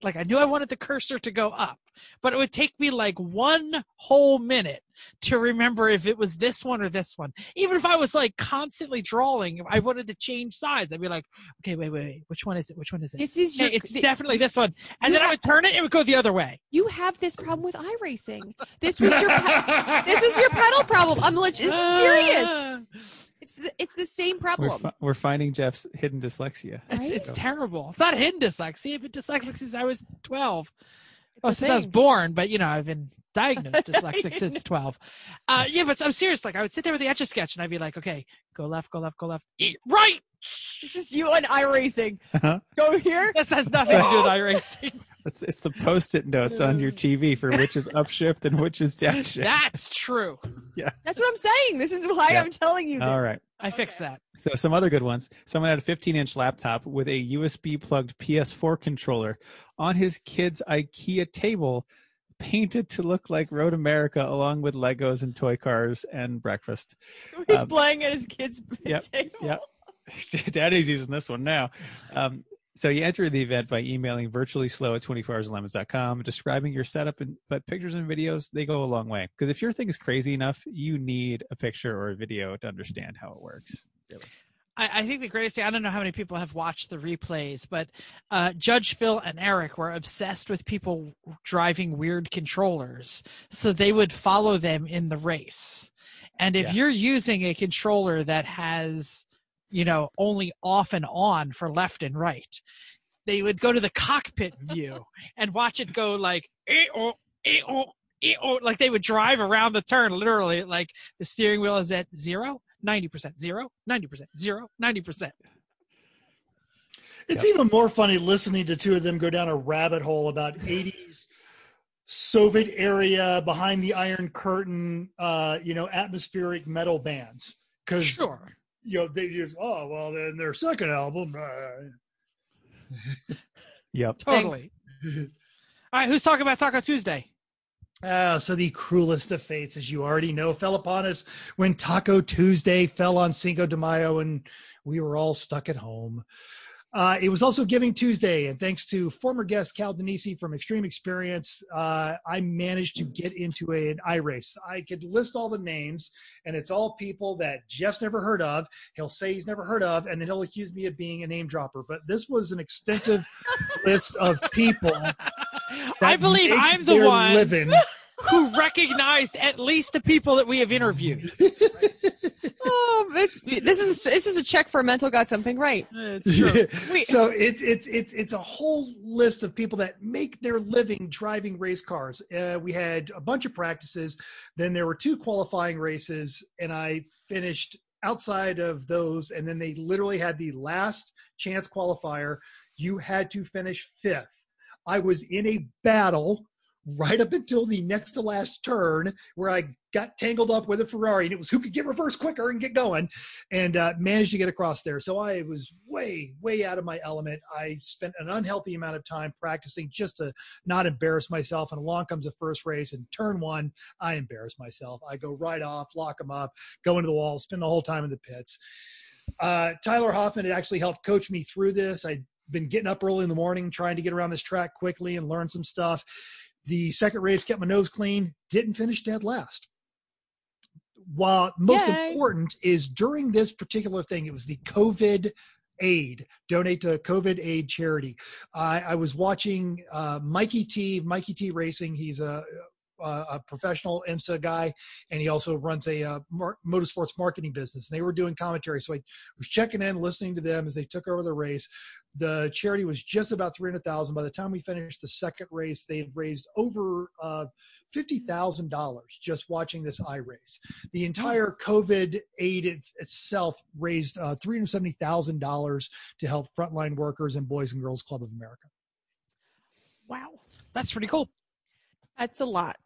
Like, I knew I wanted the cursor to go up, but it would take me like one whole minute to remember if it was this one or this one. Even if I was like constantly drawing, I wanted to change sides. I'd be like, okay, wait, wait, wait. Which one is it? Which one is it? This is Hey, your. it's the- definitely this one. And you then I would turn it, it would go the other way. You have this problem with iRacing. This was your. pe- this is your pedal problem. I'm legit. This is serious. Ah. It's the, it's the same we're, problem. fi- we're finding Jeff's hidden dyslexia. It's, Right? it's terrible. It's not hidden dyslexia. I've been dyslexic since I was 12. It's Oh, a since I was born, but you know, I've been diagnosed dyslexic since 12. Uh, yeah, but I'm serious. Like, I would sit there with the etch a sketch and I'd be like, okay, go left, go left, go left, right. This is you and iRacing. Uh-huh. Go here. This has nothing to do with iRacing. It's, it's the post-it notes on your TV for which is upshift and which is downshift. That's true. Yeah. That's what I'm saying. This is why Yeah. I'm telling you. This. All right. I fixed that. So some other good ones. Someone had a 15-inch laptop with a USB plugged PS4 controller on his kid's IKEA table, painted to look like Road America, along with Legos and toy cars and breakfast. So he's Um, playing at his kid's yep, table. yep. Daddy's using this one now. Um, so you enter the event by emailing virtually slow at 24hourslemons.com, describing your setup, and but pictures and videos, they go a long way. Because if your thing is crazy enough, you need a picture or a video to understand how it works. I, I think the greatest thing, I don't know how many people have watched the replays, but uh, Judge Phil and Eric were obsessed with people driving weird controllers. So they would follow them in the race. And if Yeah. you're using a controller that has, you know, only off and on for left and right, they would go to the cockpit view and watch it go like, "Eh-oh, eh-oh, eh-oh," like they would drive around the turn literally like the steering wheel is at zero 90% zero 90% zero 90% It's even more funny listening to two of them go down a rabbit hole about 80s Soviet area behind the Iron Curtain, uh, you know, atmospheric metal bands. Because sure you know they just oh well then their second album. Uh, Yep. totally all right who's talking about taco tuesday Uh, so the cruelest of fates, as you already know, fell upon us when Taco Tuesday fell on Cinco de Mayo and we were all stuck at home. Uh, it was also Giving Tuesday, and thanks to former guest Cal Denisi from Extreme Experience, uh, I managed to get into a, an iRace. I could list all the names, and it's all people that Jeff's never heard of. He'll say he's never heard of, and then he'll accuse me of being a name dropper. But this was an extensive list of people. i believe i'm the one living who recognized at least the people that we have interviewed Oh, this, this is this is a check for a mental got something right. it's true so it's it's it's it's a whole list of people that make their living driving race cars. Uh, we had a bunch of practices, then there were two qualifying races, and I finished outside of those. And then they literally had the last chance qualifier. You had to finish fifth. I was in a battle right up until the next to last turn where I got tangled up with a Ferrari and it was who could get reverse quicker and get going and uh, managed to get across there. So I was way, way out of my element. I spent an unhealthy amount of time practicing just to not embarrass myself. And along comes the first race and turn one, I embarrass myself. I go right off, lock them up, go into the wall, spend the whole time in the pits. Uh, Tyler Hoffman had actually helped coach me through this. I'd been getting up early in the morning trying to get around this track quickly and learn some stuff. The second race kept my nose clean, didn't finish dead last. While most Yay. important is during this particular thing, it was the COVID aid, donate to COVID aid charity. I, I was watching uh, Mikey T, Mikey T Racing. He's a, a, a professional IMSA guy, and he also runs a uh, mar- motorsports marketing business. And they were doing commentary, so I was checking in, listening to them as they took over the race. The charity was just about three hundred thousand. By the time we finished the second race, they had raised over uh, fifty thousand dollars just watching this iRace. The entire COVID aid it, itself raised uh, three hundred seventy thousand dollars to help frontline workers and Boys and Girls Club of America. Wow, that's pretty cool. That's a lot,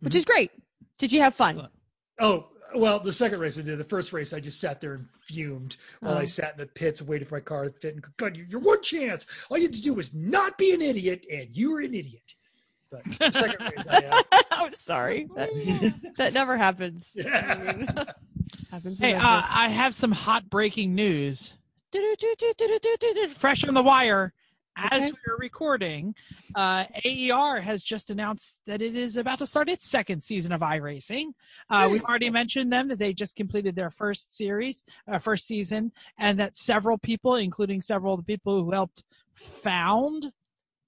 which is great. Did you have fun? Excellent. Oh, well, the second race I did. The first race I just sat there and fumed while I Oh. sat in the pits and waited for my car to fit. And God, your one chance. All you had to do was not be an idiot, and you were an idiot. But the second race I uh, I'm sorry. That, that never happens. I mean, happens. Hey, uh, best of us. I have some hot breaking news. Fresh on the wire. As Okay. we are recording, uh, AER has just announced that it is about to start its second season of iRacing. Uh, we've already mentioned them that they just completed their first series, uh, first season, and that several people, including several of the people who helped found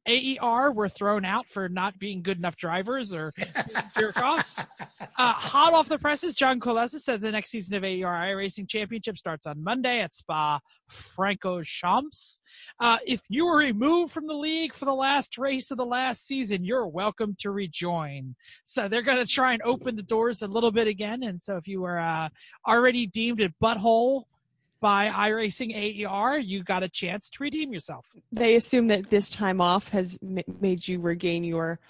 AER, were thrown out for not being good enough drivers or jerk offs. Uh, hot off the presses, John Colessa said the next season of AER Racing Championship starts on Monday at Spa Francorchamps. Uh, if you were removed from the league for the last race of the last season, you're welcome to rejoin. So they're going to try and open the doors a little bit again. And so if you were uh, already deemed a butthole by iRacing AER, you got a chance to redeem yourself. they assume that this time off has ma- made you regain your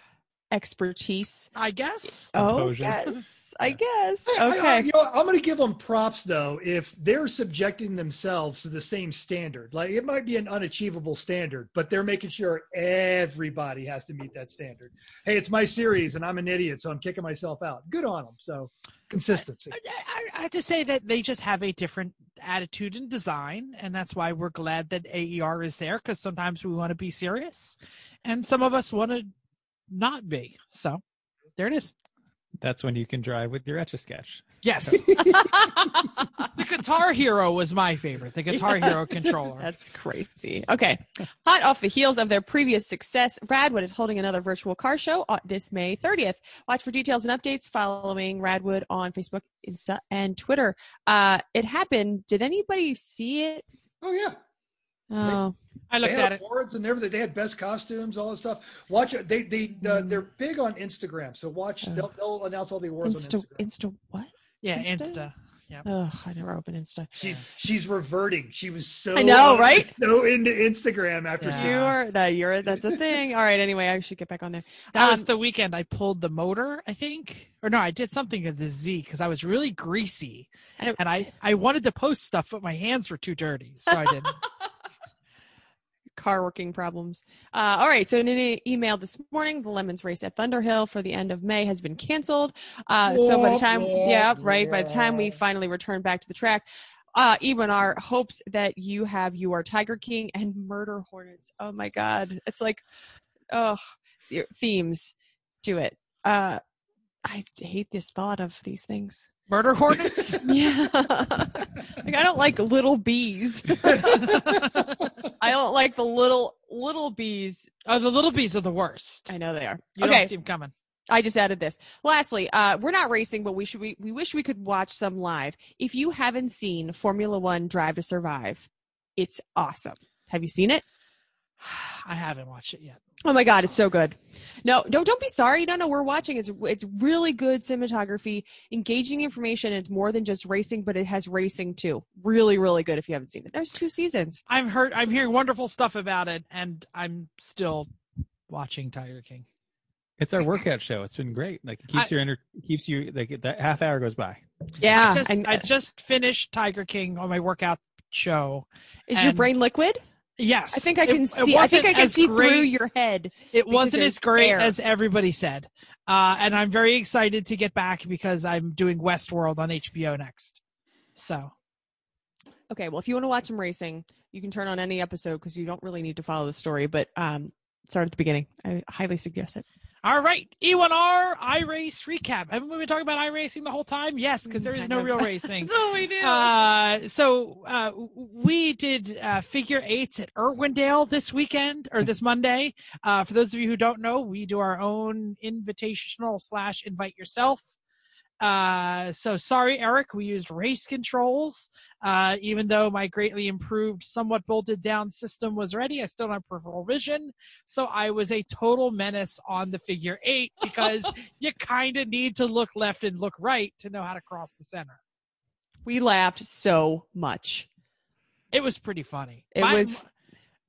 expertise. I guess. Oh, Composure. yes, I guess. I- I- Okay. you know, I'm going to give them props though if they're subjecting themselves to the same standard. Like it might be an unachievable standard, but they're making sure everybody has to meet that standard. Hey, it's my series, and I'm an idiot, so I'm kicking myself out. Good on them. So consistency. I, I- I have to say that they just have a different attitude and design, and that's why we're glad that AER is there. Because sometimes we want to be serious, and some of us want to not be. So there it is. That's when you can drive with your etch a sketch. Yes, the Guitar Hero was my favorite. The Guitar Hero controller. That's crazy. Okay. Hot off the heels of their previous success, Radwood is holding another virtual car show this May 30th. Watch for details and updates following Radwood on Facebook, Insta, and Twitter. Uh, it happened. Did anybody see it? Oh yeah, Oh, I they looked had at it. awards and everything. They had best costumes, all that stuff. Watch it. They they uh, they're big on Instagram, so watch. Oh. They'll, they'll announce all the awards Insta, on Instagram. Insta, what? Yeah, Insta? Insta. Oh, I never opened Insta. She's she's reverting. She was so I know, right? So into Instagram after Yeah. You are that you're that's a thing. All right. Anyway, I should get back on there. That was Um, the weekend I pulled the motor, I think. Or no, I did something with the Z because I was really greasy. I don't- And I, I wanted to post stuff, but my hands were too dirty. So I didn't. car working problems. Uh, all right. So in an email this morning, the Lemons race at Thunderhill for the end of May has been canceled. Uh, so by the time, yeah, right. By the time we finally return back to the track, uh, Ebenar hopes that you have your Tiger King and Murder Hornets. Oh my God. It's like, oh, your themes. Do it. Uh, I hate this thought of these things. Murder hornets? Yeah. like I don't like little bees. I don't like the little little bees. oh, the little bees are the worst. I know they are. You okay, don't see them coming. I just added this. Lastly, uh, we're not racing, but we should we, we wish we could watch some live. If you haven't seen Formula One Drive to Survive, it's awesome. Have you seen it? I haven't watched it yet. Oh my god, it's so good. No, no, don't be sorry. No, no, we're watching. It's it's really good cinematography, engaging information. It's more than just racing, but it has racing too. Really, really good. If you haven't seen it, there's two seasons. I'm heard. I'm hearing wonderful stuff about it, and I'm still watching Tiger King. It's our workout show. It's been great. Like it keeps I- your inner keeps you like that half hour goes by. Yeah, I just, and- I uh, just finished Tiger King on my workout show. is your brain liquid? Yes, I think I can it see. I think I can see great- through your head. It wasn't as great air. as everybody said, uh, and I'm very excited to get back because I'm doing Westworld on HBO next. So Okay, well, if you want to watch some racing, You can turn on any episode because you don't really need to follow the story, but um, start at the beginning. I highly suggest it. All right, E1R iRace recap. Haven't we been talking about iRacing the whole time? Yes, because there is no real racing. so we do. Uh, so uh, we did uh, figure eights at Irwindale this weekend or this Monday. Uh, for those of you who don't know, we do our own invitational slash invite yourself. Uh, so sorry, Eric, we used race controls. Uh, even though my greatly improved, somewhat bolted down system was ready, I still don't have peripheral vision. So I was a total menace on the figure eight because you kind of need to look left and look right to know how to cross the center. we laughed so much. It was pretty funny. It My- was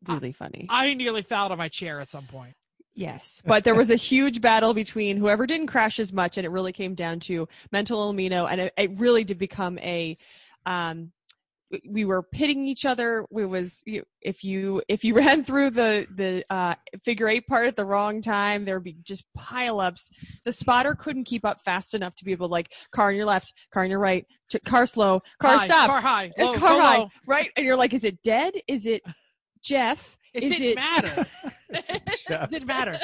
really funny. I nearly fell out of my chair at some point. Yes, but there was a huge battle between whoever didn't crash as much, and it really came down to mental amino, and it, it really did become a. Um, we were pitting each other. We was if you if you ran through the the uh, figure eight part at the wrong time, there would be just pileups. The spotter couldn't keep up fast enough to be able to like car on your left, car on your right, t- car slow, car High, stops, Car high. uh, Low, car high, low. right? And you're like, is it dead? Is it Jeff? It is didn't it matter. Didn't matter.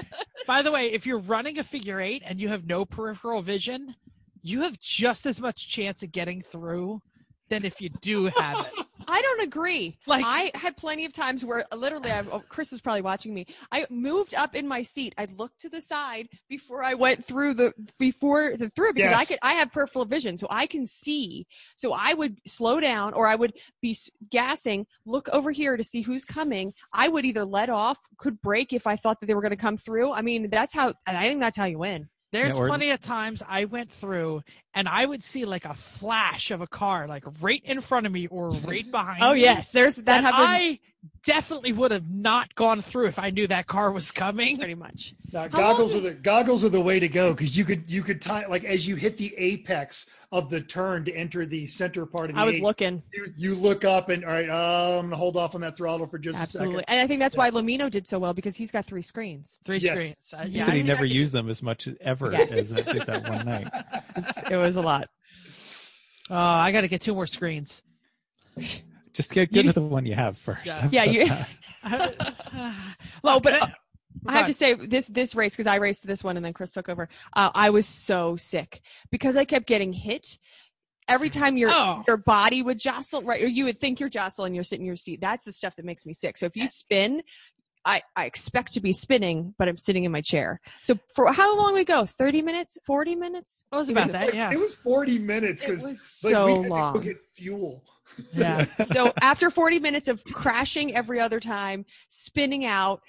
By the way, if you're running a figure eight and you have no peripheral vision, you have just as much chance of getting through than if you do have it. I don't agree. Like- I had plenty of times where literally, I've, oh, Chris is probably watching me. I moved up in my seat. I looked to the side before I went through the before the through because I could. I have peripheral vision, so I can see. So I would slow down, or I would be gassing, look over here to see who's coming. I would either let off, could break if I thought that they were going to come through. I mean, that's how. I think that's how you win. There's Yeah, or- plenty of times I went through and I would see like a flash of a car like right in front of me or right behind me. Oh me. yes, there's that, That happened I definitely would have not gone through if I knew that car was coming. pretty much. Now, How goggles long are the goggles are the way to go because you could you could time like as you hit the apex of the turn to enter the center part of the I was eight, looking. you, you look up and all right, um, I'm gonna hold off on that throttle for just Absolutely. a second. And I think that's why Lamino did so well because he's got three screens. Three Yes. screens. Uh, He yeah, said I he mean, never I could used them as much ever Yes. as I did that one night. It was, a lot. Oh, I got to get two more screens. Just get You- good the one you have first. Yeah. How Yeah, about you- that? Oh, but, uh, I have to say this this race because I raced this one and then Chris took over. Uh, I was so sick because I kept getting hit. Every time your Oh. your body would jostle, right? Or you would think you're jostling, and you're sitting in your seat. That's the stuff that makes me sick. So if you spin, I, I expect to be spinning, but I'm sitting in my chair. So for how long we go? Thirty minutes? Forty minutes? It was It about was- that, yeah. It was 40 minutes It because was like, so we had to long. go get fuel. Yeah. so after 40 minutes of crashing every other time spinning out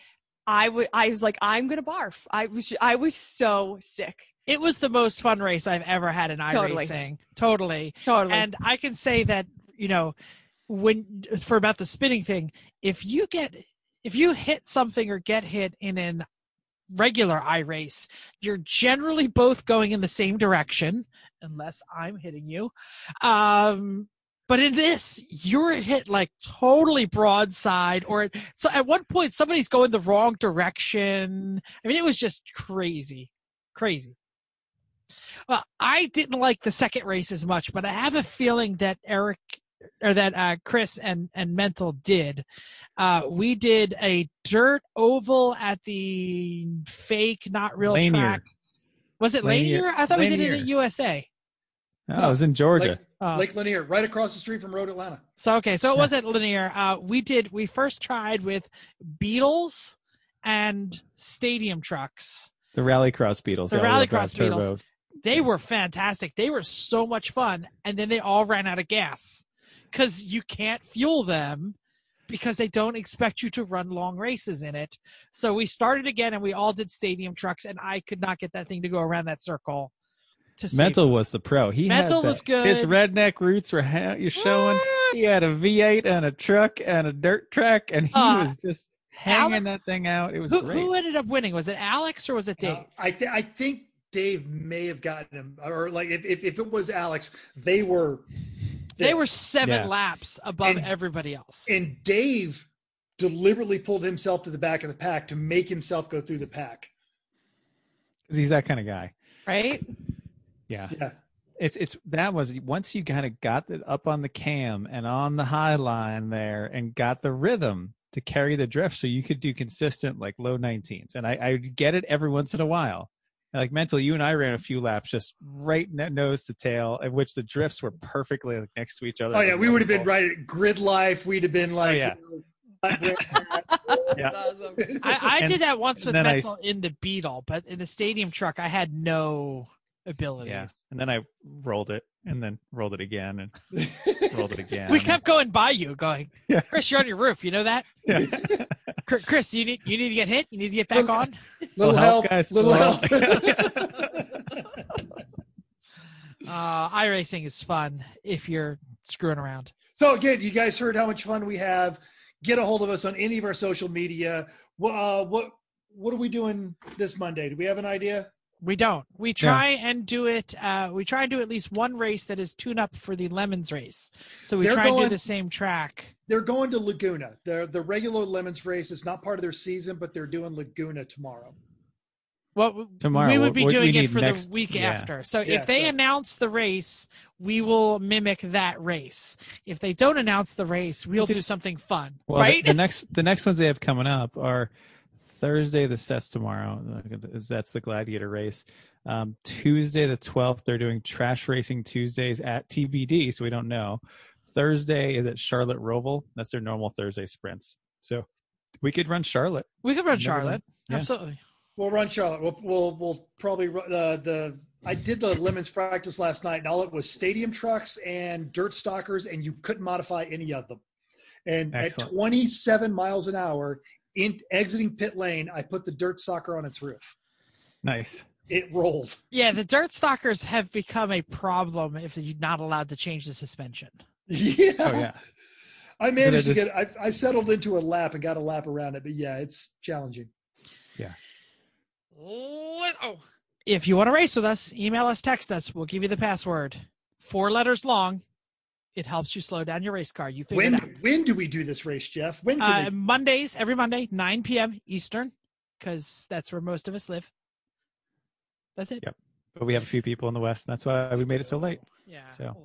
i would i was like i'm gonna barf i was i was so sick It was the most fun race I've ever had in Totally. iRacing. Totally. totally And I can say that, you know, when for about the spinning thing, if you get if you hit something or get hit in an regular iRace, you're generally both going in the same direction, unless I'm hitting you. Um but in this, you're hit like totally broadside, or so at one point somebody's going the wrong direction. I mean, it was just crazy, crazy. Well, I didn't like the second race as much, but I have a feeling that Eric or that uh, Chris and and Mental did. Uh, we did a dirt oval at the fake, not real Lanier. track. Was it Lanier- Lanier? I thought we did it at USA. Oh, I was in Georgia. Lake, Oh. Lake Lanier, right across the street from Road Atlanta. So okay, so it wasn't linear. Uh, we did. We first tried with Beetles and stadium trucks. the Rallycross Beetles. The they Rallycross love that Beetles. turbo. They were fantastic. They were so much fun, and then they all ran out of gas because you can't fuel them because they don't expect you to run long races in it. So we started again, and we all did stadium trucks, and I could not get that thing to go around that circle. To Mental was the pro. He Mental had was good. His redneck roots were ha- you showing. He had a V8 and a truck and a dirt track, and he Uh, was just hanging that thing out. It was Who, great. who ended up winning? Was it Alex or was it Dave? Uh, I th- I think Dave may have gotten him, or like if, if, if it was Alex, they were. They were seven Yeah. laps above And- everybody else. and Dave deliberately pulled himself to the back of the pack to make himself go through the pack. Because he's that kind of guy. right Yeah. Yeah, it's it's that was once you kind of got it up on the cam and on the high line there and got the rhythm to carry the drift so you could do consistent like low 19s and i i get it every once in a while like mental, you and i ran a few laps just right ne- nose to tail in which the drifts were perfectly like next to each other Oh yeah, we would have been right at grid life. We'd have been like, oh, yeah. you know, Yeah. Awesome. I, I And- did that once with and then I- Mental in the Beetle, but in the stadium truck, I had no abilities. yeah and then i rolled it and then rolled it again and rolled it again We kept going by you, going, Yeah. Chris, you're on your roof. You know that? yeah. Chris, you need you need to get hit. You need to get back on. little Little help, help, guys. little Little help. Uh, iRacing is fun if you're screwing around. so again, you guys heard how much fun we have. Get a hold of us on any of our social media. Uh, what what are we doing this Monday? Do we have an idea? We don't. We try and do it. Uh, we try and do at least one race that is tune up for the Lemons race. So we They're try and do the same track. They're going to Laguna. The the regular Lemons race is not part of their season, but they're doing Laguna tomorrow. Well, Tomorrow, we would be what do we doing it need for next- the week yeah. after. So Yeah, if they so- announce the race, we will mimic that race. If they don't announce the race, we'll do something fun. Well, the- right? the, next the next ones they have coming up are Thursday the sets tomorrow. is- That's the Gladiator race. Um, Tuesday the twelfth they're doing Trash Racing Tuesdays at TBD, so we don't know. Thursday is at Charlotte Roval. That's their normal Thursday sprints. So we could run Charlotte. we could run Never Charlotte. Yeah. Absolutely. We'll run Charlotte. We'll we'll, we'll probably run uh, the. I did the lemons practice last night, and all it was stadium trucks and dirt stalkers, and you couldn't modify any of them. And Excellent. at 27 miles an hour, in exiting pit lane, I put the dirt stalker on its roof. Nice. It rolled. Yeah, the dirt stalkers have become a problem if you're not allowed to change the suspension. Yeah. Oh yeah. I managed But to get. I, I settled into a lap and got a lap around it, but yeah, it's challenging. Let- oh. If you want to race with us, email us, text us. We'll give you the password. Four letters long. It helps you slow down your race car. You figure it out. When when do we do this race, Jeff? When can Uh, Mondays, every Monday, 9 p.m. Eastern, because that's where most of us live. That's it. Yep. But we have a few people in the West, and that's why we made it so late. Yeah. So.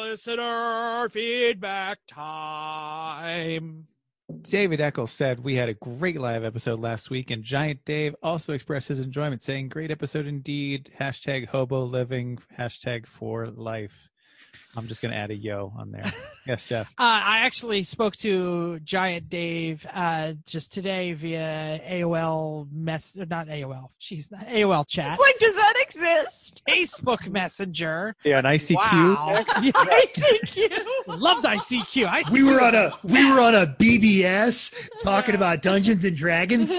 Listener feedback time. David Eccles said we had a great live episode last week, and Giant Dave also expressed his enjoyment, saying, "Great episode indeed." Hashtag hobo living. Hashtag for life. I'm just gonna add a yo on there. yes, Jeff. Uh, I actually spoke to Giant Dave uh, just today via AOL mess, or not AOL. She's not AOL chat, It's like, does that exist? Facebook Messenger. Yeah, an ICQ. Wow. ICQ. Loved ICQ. ICQ. we were on a we were on a BBS talking about Dungeons and Dragons.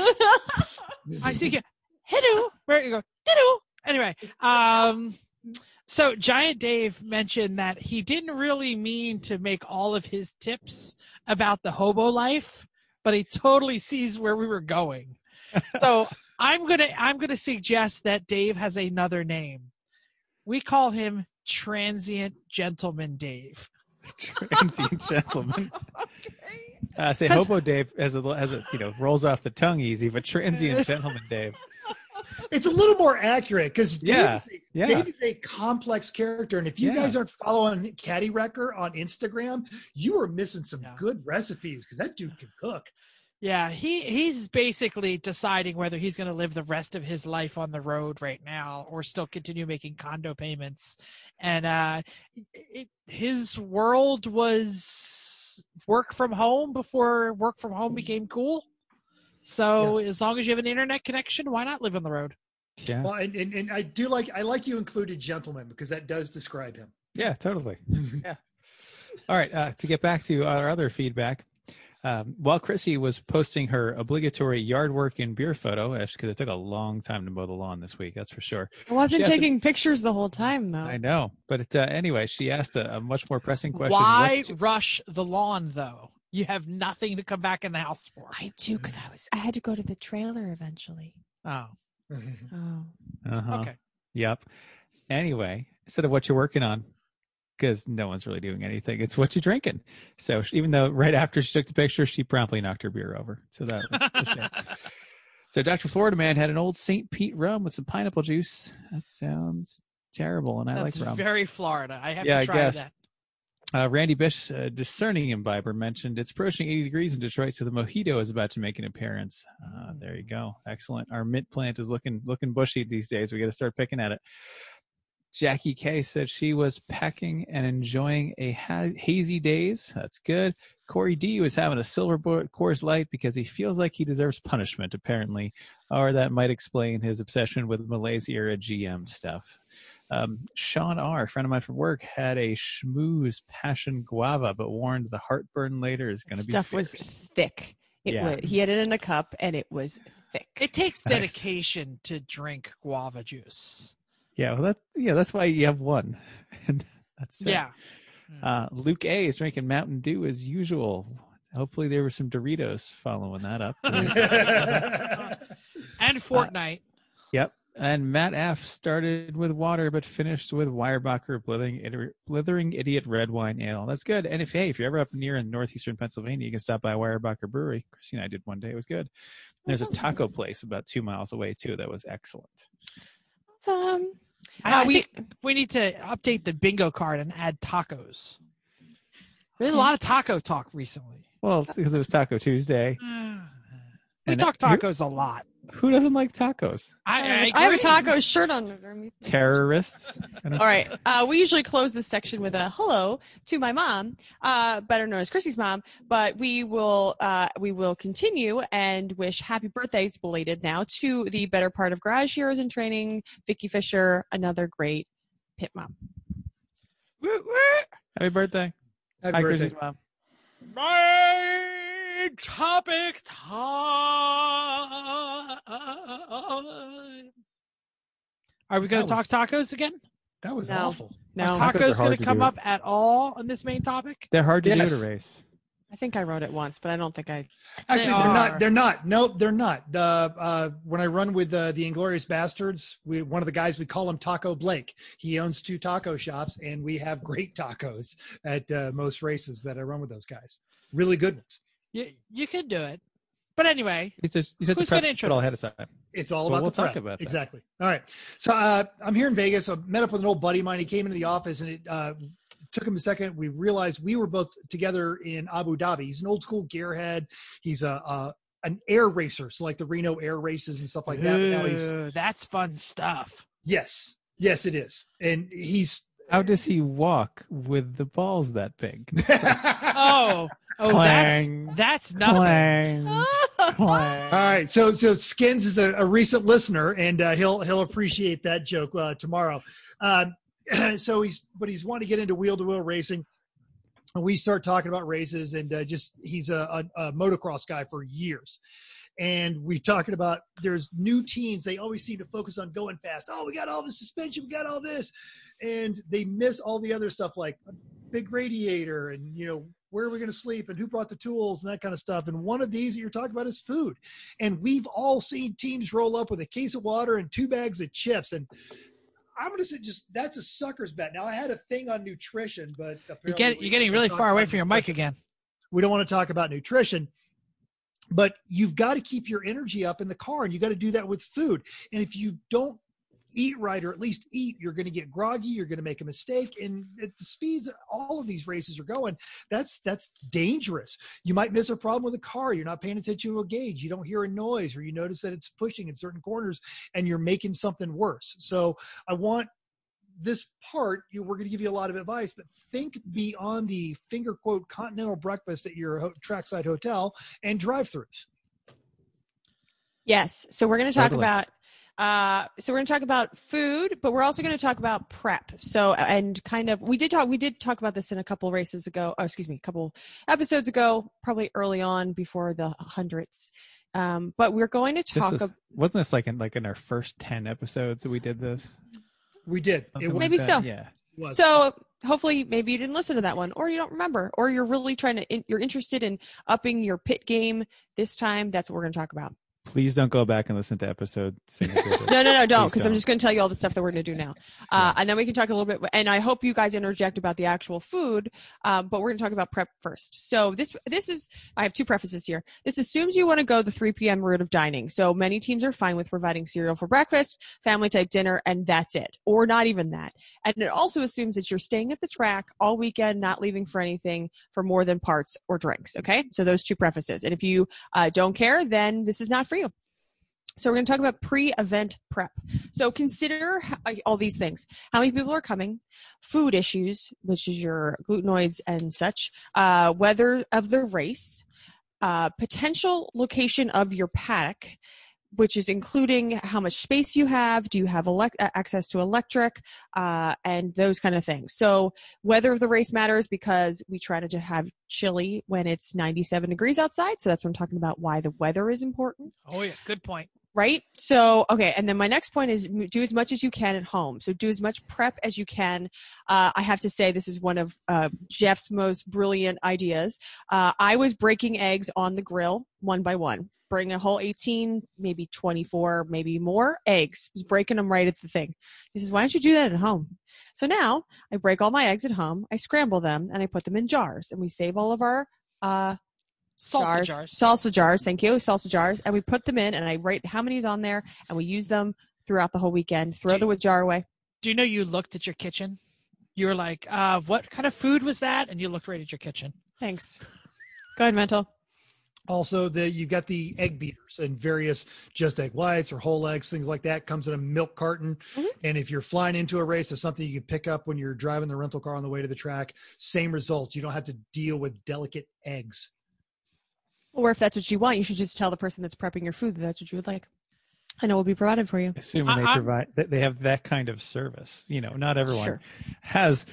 ICQ. Hello. Where you go? Hello. Anyway, um, so Giant Dave mentioned that he didn't really mean to make all of his tips about the hobo life, but he totally sees where we were going. So I'm gonna I'm gonna suggest that Dave has another name. We call him Transient Gentleman Dave. Transient gentleman. Uh, say hobo Dave has a has a you know rolls off the tongue easy, but transient gentleman Dave. It's a little more accurate because Yeah, Dave, is a- yeah. Dave is a complex character, and if you Yeah. guys aren't following Caddy Wrecker on Instagram, you are missing some Yeah. good recipes because that dude can cook. Yeah, he he's basically deciding whether he's going to live the rest of his life on the road right now or still continue making condo payments. And uh it, his world was work from home before work from home became cool. So as long as you have an internet connection, why not live on the road? Yeah, Well, and, and, and I do like I like you included gentleman because that does describe him. yeah, totally. yeah. All right. Uh, to get back to our other feedback, um, while Chrissy was posting her obligatory yard work and beer photo, because it took a long time to mow the lawn this week, that's for sure. I wasn't She has to- taking pictures the whole time though. I know, but it, uh, anyway, she asked a, a much more pressing question. Why What- rush the lawn though? You have nothing to come back in the house for. I do because I was I had to go to the trailer eventually. Oh, Oh. uh-huh. okay. Yep. Anyway, instead of what you're working on, because no one's really doing anything, it's what you're drinking. So she- even though right after she took the picture, she promptly knocked her beer over. So that was a. So Dr. Florida Man had an old St. Pete rum with some pineapple juice. That sounds terrible, and I That's like rum. very Florida. I have Yeah, I to try guess. that. Uh, Randy Bish, a discerning imbiber, mentioned it's approaching 80 degrees in Detroit, so the mojito is about to make an appearance. Uh, there you go, excellent. Our mint plant is looking looking bushy these days. We got to start picking at it. Jackie K said she was packing and enjoying a ha- hazy days. That's good. Corey D was having a silver Coors Light because he feels like he deserves punishment, apparently, or that might explain his obsession with Malaysia GM stuff. Um, Sean R, a friend of mine from work, had a schmooze passion guava, but warned the heartburn later is going to be Stuff was thick. It Yeah. was, he had it in a cup and it was thick. It takes Nice. dedication to drink guava juice. Yeah, well, that yeah, that's why you have one. and that's it. Yeah. Uh, Luke A is drinking Mountain Dew as usual. Hopefully, there were some Doritos following that up. And Fortnite. Yep. And Matt F started with water, but finished with Weyerbacher Blithering, Idiot- Blithering Idiot Red Wine Ale. That's good. And if hey, if you're ever up near in northeastern Pennsylvania, you can stop by Weyerbacher Brewery. Chrissy and I did one day. It was good. There's a taco place about two miles away too that was excellent. Um, I, uh, I we we need to update the bingo card and add tacos. There's a lot of taco talk recently. Well, it's because it was Taco Tuesday. we And talk tacos a lot. Who doesn't like tacos? I, I, I have a agree. taco shirt on. underneath. Terrorists. All right. Uh, we usually close this section with a hello to my mom, uh, better known as Chrissy's mom. But we will uh, we will continue and wish happy birthdays belated now to the better part of Garage Heroes in Training, Vicky Fisher, another great pit mom. Woo, woo. Happy birthday. Happy Hi, birthday. Chrissy's mom. Main topic time. Are we going to talk tacos again? That was No. awful. No, Tacos Are are tacos going to to come do. up at all in this main topic? They're hard to Yes. do at a race. I think I wrote it once, but I don't think I. Actually, They they are are. not. They're not. Nope, they're not. The uh, when I run with uh, the Inglorious Bastards, we one of the guys we call him Taco Blake. He owns two taco shops, and we have great tacos at uh, most races that I run with those guys. Really good ones. You, you could do it. But anyway, You just you said Who's gonna it all ahead of time. It's all Well, about we'll the talk prep. about that. exactly. All right. So uh, I'm here in Vegas. I met up with an old buddy of mine. He came into the office, and it uh, took him a second. We realized we were both together in Abu Dhabi. He's an old school gearhead. He's a, a an air racer, so like the Reno air races and stuff like that. But now he's Ooh, that's fun stuff. yes, yes, it is, and he's. How does he walk with the balls that big? Oh, oh, Clang. that's that's nothing. Clang, clang. All right, so so Skins is a, a recent listener, and uh, he'll he'll appreciate that joke uh, tomorrow. Um, so he's but he's wanting to get into wheel to wheel racing. And we start talking about races, and uh, just he's a, a, a motocross guy for years. And we talking about there's new teams. They always seem to focus on going fast. Oh, we got all the suspension, we got all this, and they miss all the other stuff like a big radiator and you know where are we going to sleep and who brought the tools and that kind of stuff. And one of these that you're talking about is food. And we've all seen teams roll up with a case of water and two bags of chips. And I'm going to say just that's a sucker's bet. Now I had a thing on nutrition, but you get, you're getting really far away from your mic again. We don't want to talk about nutrition. But you've got to keep your energy up in the car, and you got to do that with food. And if you don't eat right, or at least eat, you're going to get groggy. You're going to make a mistake. And at the speeds that all of these races are going, that's that's dangerous. You might miss a problem with a car. You're not paying attention to a gauge. You don't hear a noise, or you notice that it's pushing in certain corners, and you're making something worse. So I want this part, you, we're going to give you a lot of advice, but think beyond the finger quote continental breakfast at your ho- trackside hotel and drive-throughs. Yes. So we're going to talk Totally. about. Uh, so we're going to talk about food, but we're also going to talk about prep. So and kind of we did talk we did talk about this in a couple races ago. Oh, excuse me, a couple episodes ago, probably early on before the hundreds. Um, but we're going to This talk. was, ab- wasn't this like in like in our first ten episodes that we did this? We did. Something It was, Maybe that? so. Yeah. so hopefully maybe you didn't listen to that one or you don't remember or you're really trying to in, you're interested in upping your pit game this time that's what we're going to talk about Please don't go back and listen to episode. No, no, no, don't, because I'm just going to tell you all the stuff that we're going to do now, uh, and then we can talk a little bit. And I hope you guys interject about the actual food, um, but we're going to talk about prep first. So this, this is, I have two prefaces here. This assumes you want to go the 3 p.m. route of dining. So many teams are fine with providing cereal for breakfast, family type dinner, and that's it, or not even that. And it also assumes that you're staying at the track all weekend, not leaving for anything for more than parts or drinks. Okay, so those two prefaces. And if you uh, don't care, then this is not you. So we're going to talk about pre-event prep. So consider all these things: how many people are coming, food issues, which is your glutenoids and such, uh, weather of the race, uh, potential location of your paddock, which is including how much space you have, do you have elect- uh, access to electric, uh, and those kind of things. So weather of the race matters because we try to have chilly when it's 97 degrees outside. So that's what I'm talking about. Why the weather is important Oh yeah, good point. Right? So, okay, and then my next point is do as much as you can at home. So, do as much prep as you can. Uh, I have to say, this is one of uh, Jeff's most brilliant ideas. Uh, I was breaking eggs on the grill one by one. Bring a whole 18, maybe 24, maybe more eggs. Was breaking them right at the thing. He says, Why don't you do that at home? So now I break all my eggs at home, I scramble them, and I put them in jars. And we save all of our uh, Salsa jars, jars. salsa jars. Thank you, salsa jars, and we put them in, and I write how many's on there, and we use them throughout the whole weekend. Throw Do- the jar away. Do you know you looked at your kitchen? You were like, uh, "What kind of food was that?" And you looked right at your kitchen. Thanks. Go ahead, mental. Also, the you've got the egg beaters and various just egg whites or whole eggs, things like that. Comes in a milk carton, Mhm. and if you're flying into a race, it's something you can pick up when you're driving the rental car on the way to the track. Same result. You don't have to deal with delicate eggs. Or if that's what you want, you should just tell the person that's prepping your food that that's what you would like. And it will be provided for you. Assuming they I- provide that they have that kind of service. You know, not everyone Sure. has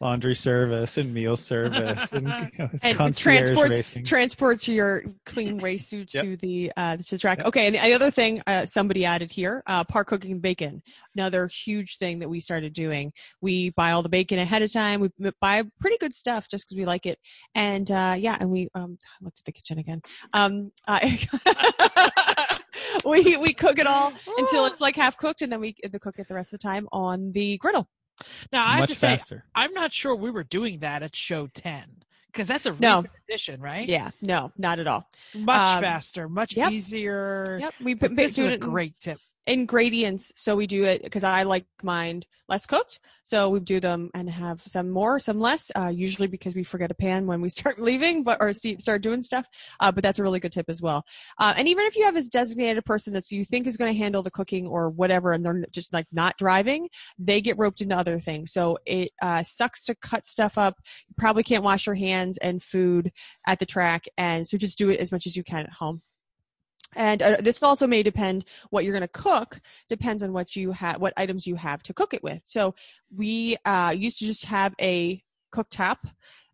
laundry service and meal service and, you know, And transports racing. transports your clean race suit Yep. to the uh, to the track. Yep. Okay, and the other thing uh, somebody added here: uh, park cooking bacon. Another huge thing that we started doing. We buy all the bacon ahead of time. We buy pretty good stuff just because we like it. And uh, yeah, and we um, I looked at the kitchen again. Um, I we we cook it all until it's like half cooked, and then we the cook it the rest of the time on the griddle. Now I have much to say. I'm not sure we were doing that at show ten because that's a No. recent addition, right? Yeah, no, not at all. much Um, faster, much yep. easier. Yep, we But put This is a it great tip. Ingredients. So we do it because i like mine less cooked. So we do them and have some more some less uh, usually because we forget a pan when we start leaving but or start doing stuff. Uh, but that's a really good tip as well. Uh, and even if you have this designated person that you think is going to handle the cooking or whatever and they're just like not driving they get roped into other things. So it uh, sucks to cut stuff up. You probably can't wash your hands and food at the track and so just do it as much as you can at home and uh, this also may depend what you're going to cook depends on what you have what items you have to cook it with. So we uh, used to just have a cooktop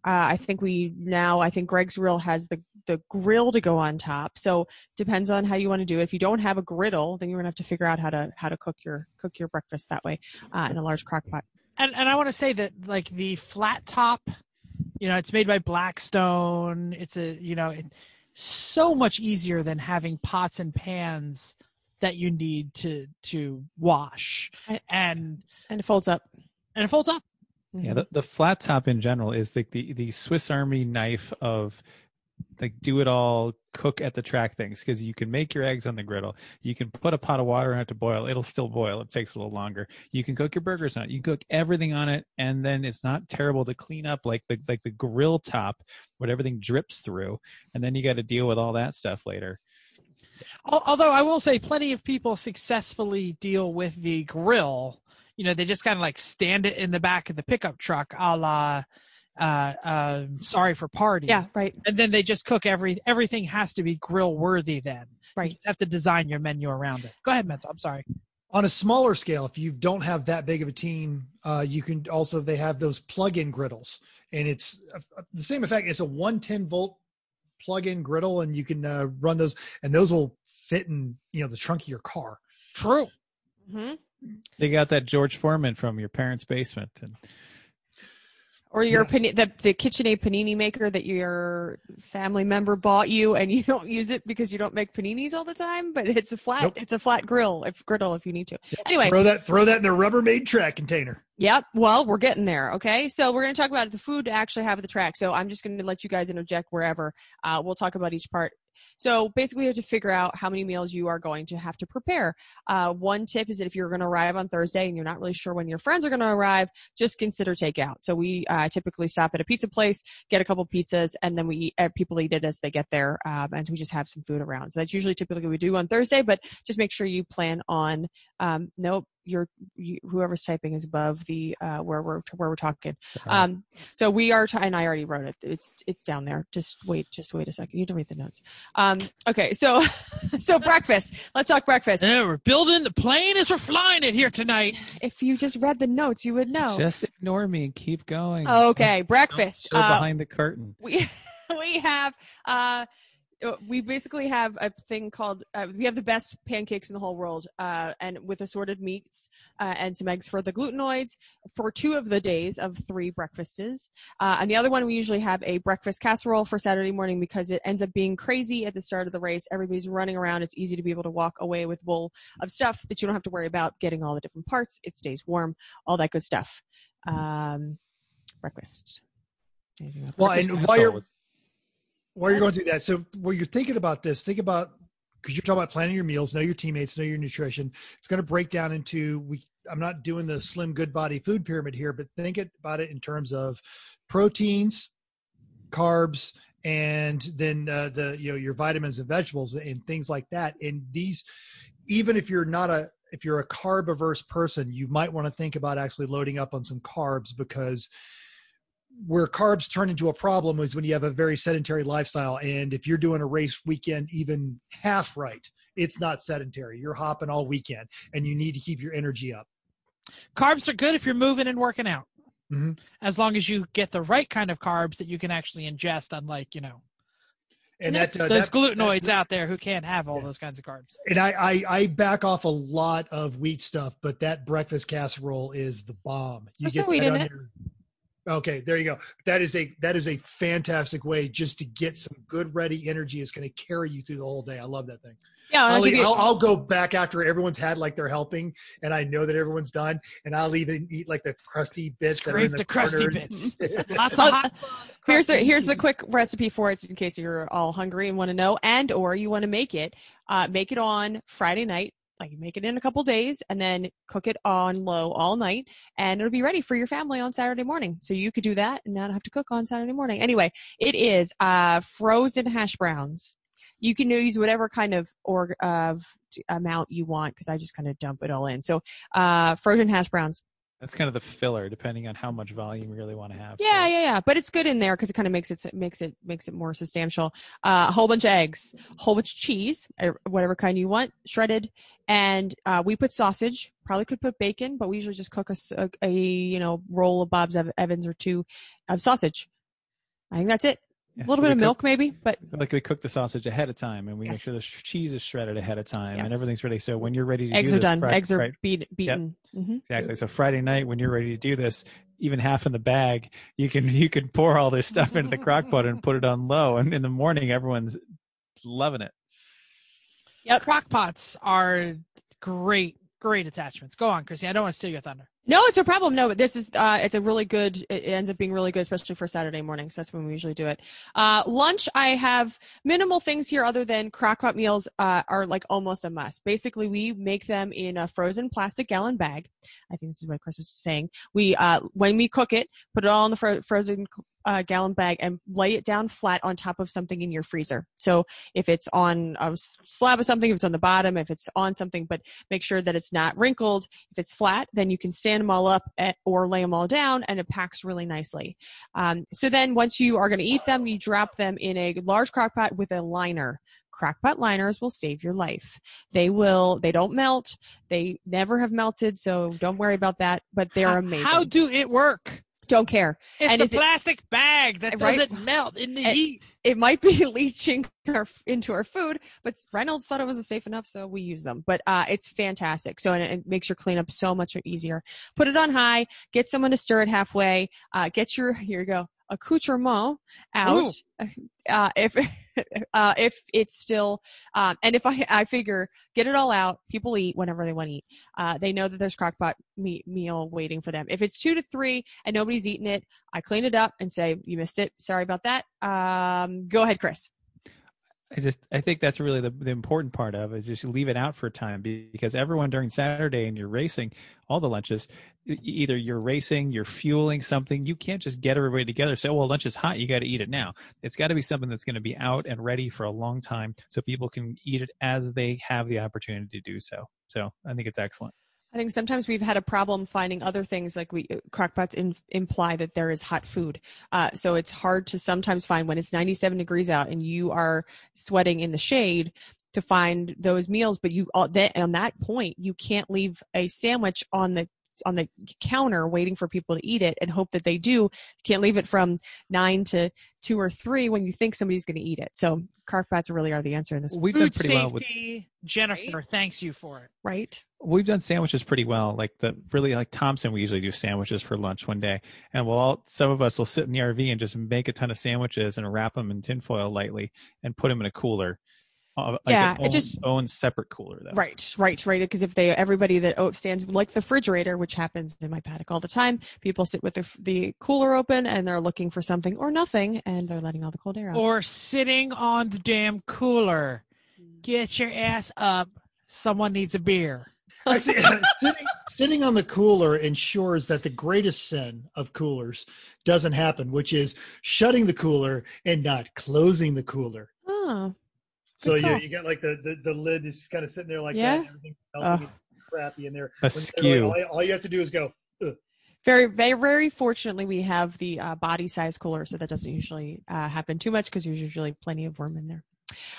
uh, i think we now i think greg's grill has the the grill to go on top. So depends on how you want to do it. If you don't have a griddle then you're going to have to figure out how to how to cook your cook your breakfast that way uh, in a large crock pot. And and I want to say that like the flat top, you know, it's made by Blackstone. It's a you know, it, so much easier than having pots and pans that you need to to wash, and and it folds up. And it folds up. Mm-hmm. Yeah, the, the flat top in general is like the, the Swiss Army knife of like do it all cook at the track things because you can make your eggs on the griddle. You can put a pot of water on it to boil. It'll still boil. It takes a little longer. You can cook your burgers on it. You can cook everything on it, and then it's not terrible to clean up like the like the grill top, what everything drips through, and then you got to deal with all that stuff later. Although I will say, plenty of people successfully deal with the grill. You know, they just kind of like stand it in the back of the pickup truck, a la uh, uh, "Sorry for Party." yeah right and then they just cook every everything has to be grill worthy. Then Right. you just have to design your menu around it. Go ahead, Mental. I'm sorry. On a smaller scale, if you don't have that big of a team, uh, you can also they have those plug-in griddles, and it's uh, the same effect. It's a 110 volt plug-in griddle, and you can uh, run those, and those will fit in you know the trunk of your car. True. hmm They got that George Foreman from your parents' basement, and or your Yes. pani- the the KitchenAid panini maker that your family member bought you and you don't use it because you don't make paninis all the time, but it's a flat Nope. it's a flat grill if griddle if you need to. Anyway, Throw that throw that in the Rubbermaid track container. Yep. Well, we're getting there. Okay. So we're going to talk about the food to actually have the track. So I'm just going to let you guys interject wherever. Uh, we'll talk about each part. So basically, you have to figure out how many meals you are going to have to prepare. Uh, one tip is that if you're going to arrive on Thursday and you're not really sure when your friends are going to arrive, just consider takeout. So we uh, typically stop at a pizza place, get a couple pizzas, and then we eat, uh, people eat it as they get there, um, and we just have some food around. So that's usually typically what we do on Thursday. But just make sure you plan on. Um, nope, you're you, whoever's typing is above the uh, where we're where we're talking. Um, so we are, t- and I already wrote it. It's it's down there. Just wait, just wait a second. You don't read the notes. Um, okay, so so breakfast. Let's talk breakfast. Yeah, we're building the plane as we're flying it here tonight. If you just read the notes, you would know. Just ignore me and keep going. Okay, breakfast. Uh, behind the curtain. we we have uh we basically have a thing called uh, we have the best pancakes in the whole world uh, and with assorted meats uh, and some eggs for the glutenoids for two of the days of three breakfasts. Uh, and the other one we usually have a breakfast casserole for saturday morning because it ends up being crazy at the start of the race. Everybody's running around. It's easy to be able to walk away with a bowl of stuff that you don't have to worry about getting all the different parts. It stays warm. All that good stuff. Um, breakfast. Well, Breakfast and while you're was- while you're going through that, so while you're thinking about this, think about because you're talking about planning your meals, know your teammates, know your nutrition. It's going to break down into we. I'm not doing the slim good body food pyramid here, but think about it in terms of proteins, carbs, and then uh, the you know your vitamins and vegetables and things like that. And these, even if you're not a if you're a carb averse person, you might want to think about actually loading up on some carbs because where carbs turn into a problem is when you have a very sedentary lifestyle and if you're doing a race weekend even half right it's not sedentary you're hopping all weekend and you need to keep your energy up Carbs are good if you're moving and working out, Mhm. as long as you get the right kind of carbs that you can actually ingest. Unlike you know and that's- that's uh, those that- glutenoids that- out there who can't have all Yeah. those kinds of carbs. and I, I i back off a lot of wheat stuff but that breakfast casserole is the bomb you There's get no wheat in it. your- okay there you go that is a that is a fantastic way just to get some good ready energy it's going to carry you through the whole day i love that thing yeah I'll I'll, you- I'll, I'll go back after everyone's had like their helping, and I know that everyone's done, and I'll even eat like the crusty bits. that are in Scrape the crusty corners. bits. Lots Oh, of hot sauce. here's the here's the quick recipe for it in case you're all hungry and want to know and or you want to make it uh, make it on friday night like you make it in a couple days and then cook it on low all night and it'll be ready for your family on saturday morning. So you could do that and not have to cook on saturday morning. Anyway it is uh, frozen hash browns. You can use whatever kind of or of amount you want because i just kind of dump it all in. So uh, frozen hash browns That's kind of the filler, depending on how much volume you really want to have. Yeah, yeah, yeah. But it's good in there because it kind of makes it makes it makes it more substantial. Uh, a whole bunch of eggs, a whole bunch of cheese, whatever kind you want, shredded, and uh, we put sausage. Probably could put bacon, but we usually just cook a a you know roll of Bob's Ev- Evans or two of sausage. I think that's it. Yeah, A little we bit of cook- milk, maybe, but Like we cook the sausage ahead of time, and we make sure the sh- cheese is shredded ahead of time, Yes. and everything's ready. So when you're ready to eggs do are this done. Eggs are beat, beaten. hmm exactly. So Friday night, when you're ready to do this, even half in the bag, you can you can pour all this stuff into the crock pot and put it on low, and in the morning, everyone's loving it. Yep. Crock pots are great, great attachments. Go on, Chrissy. I don't want to steal your thunder. No, it's a problem. No, but this is uh, it's a really good. It ends up being really good, especially for Saturday mornings. That's when we usually do it. Uh, lunch, I have minimal things here other than crockpot meals uh, are like almost a must. Basically, we make them in a frozen plastic gallon bag. I think this is what Chris was saying. We uh, when we cook it, put it all in the fro- frozen uh, gallon bag and lay it down flat on top of something in your freezer. So if it's on a slab of something, if it's on the bottom, if it's on something, but make sure that it's not wrinkled. If it's flat, then you can stand them all up at, or lay them all down and it packs really nicely. Um, so then once you are going to eat them, you drop them in a large crock pot with a liner. Crockpot liners will save your life. They will, they don't melt. They never have melted. So don't worry about that, but they're amazing. How do it work? Don't care. It's And a is it- plastic bag that Right? doesn't melt in the heat. It might be leaching our, into our food, but Reynolds thought it was safe enough, so we use them. But uh, it's fantastic. So and it, it makes your cleanup so much easier. Put it on high. Get someone to stir it halfway. Uh, get your here you go accoutrement out. Uh, if uh, if it's still um, and if I I figure get it all out. People eat whenever they want to eat. Uh, they know that there's crockpot meat meal waiting for them. If it's two to three and nobody's eating it, I clean it up and say you missed it. Sorry about that. Um, go ahead, Chris. I just I think that's really the, the important part of it, is just leave it out for a time because everyone during Saturday and you're racing all the lunches either you're racing you're fueling something you can't just get everybody together say well lunch is hot you got to eat it now. It's got to be something that's going to be out and ready for a long time so people can eat it as they have the opportunity to do so. So I think it's excellent I think sometimes we've had a problem finding other things like we crockpots in, imply that there is hot food. Uh, so it's hard to sometimes find when it's 97 degrees out and you are sweating in the shade to find those meals. But you all that on that point, you can't leave a sandwich on the on the counter waiting for people to eat it and hope that they do. You can't leave it from nine to two or three when you think somebody's going to eat it. So crockpots really are the answer in this, we've done Food pretty well with safety, Jennifer, thanks you for it. right? We've done sandwiches pretty well. Like the really like Thompson, we usually do sandwiches for lunch one day, and we'll all some of us will sit in the RV and just make a ton of sandwiches and wrap them in tinfoil lightly and put them in a cooler. Uh, like Yeah, an it own, just- own separate cooler though. Right, right, right. Because if they, everybody that oh, stands like the refrigerator, which happens in my paddock all the time, people sit with the, the cooler open and they're looking for something or nothing, and they're letting all the cold air out. Or sitting on the damn cooler. Get your ass up. Someone needs a beer. Actually, sitting, sitting on the cooler ensures that the greatest sin of coolers doesn't happen, which is shutting the cooler and not closing the cooler. oh, So you, you get like the, the, the lid is kind of sitting there like Yeah? that. Everything's melting Ugh. and crappy in there. A skew. like, all, all you have to do is go. very, very, very fortunately, we have the uh, body size cooler, so that doesn't usually uh, happen too much because there's usually plenty of room in there.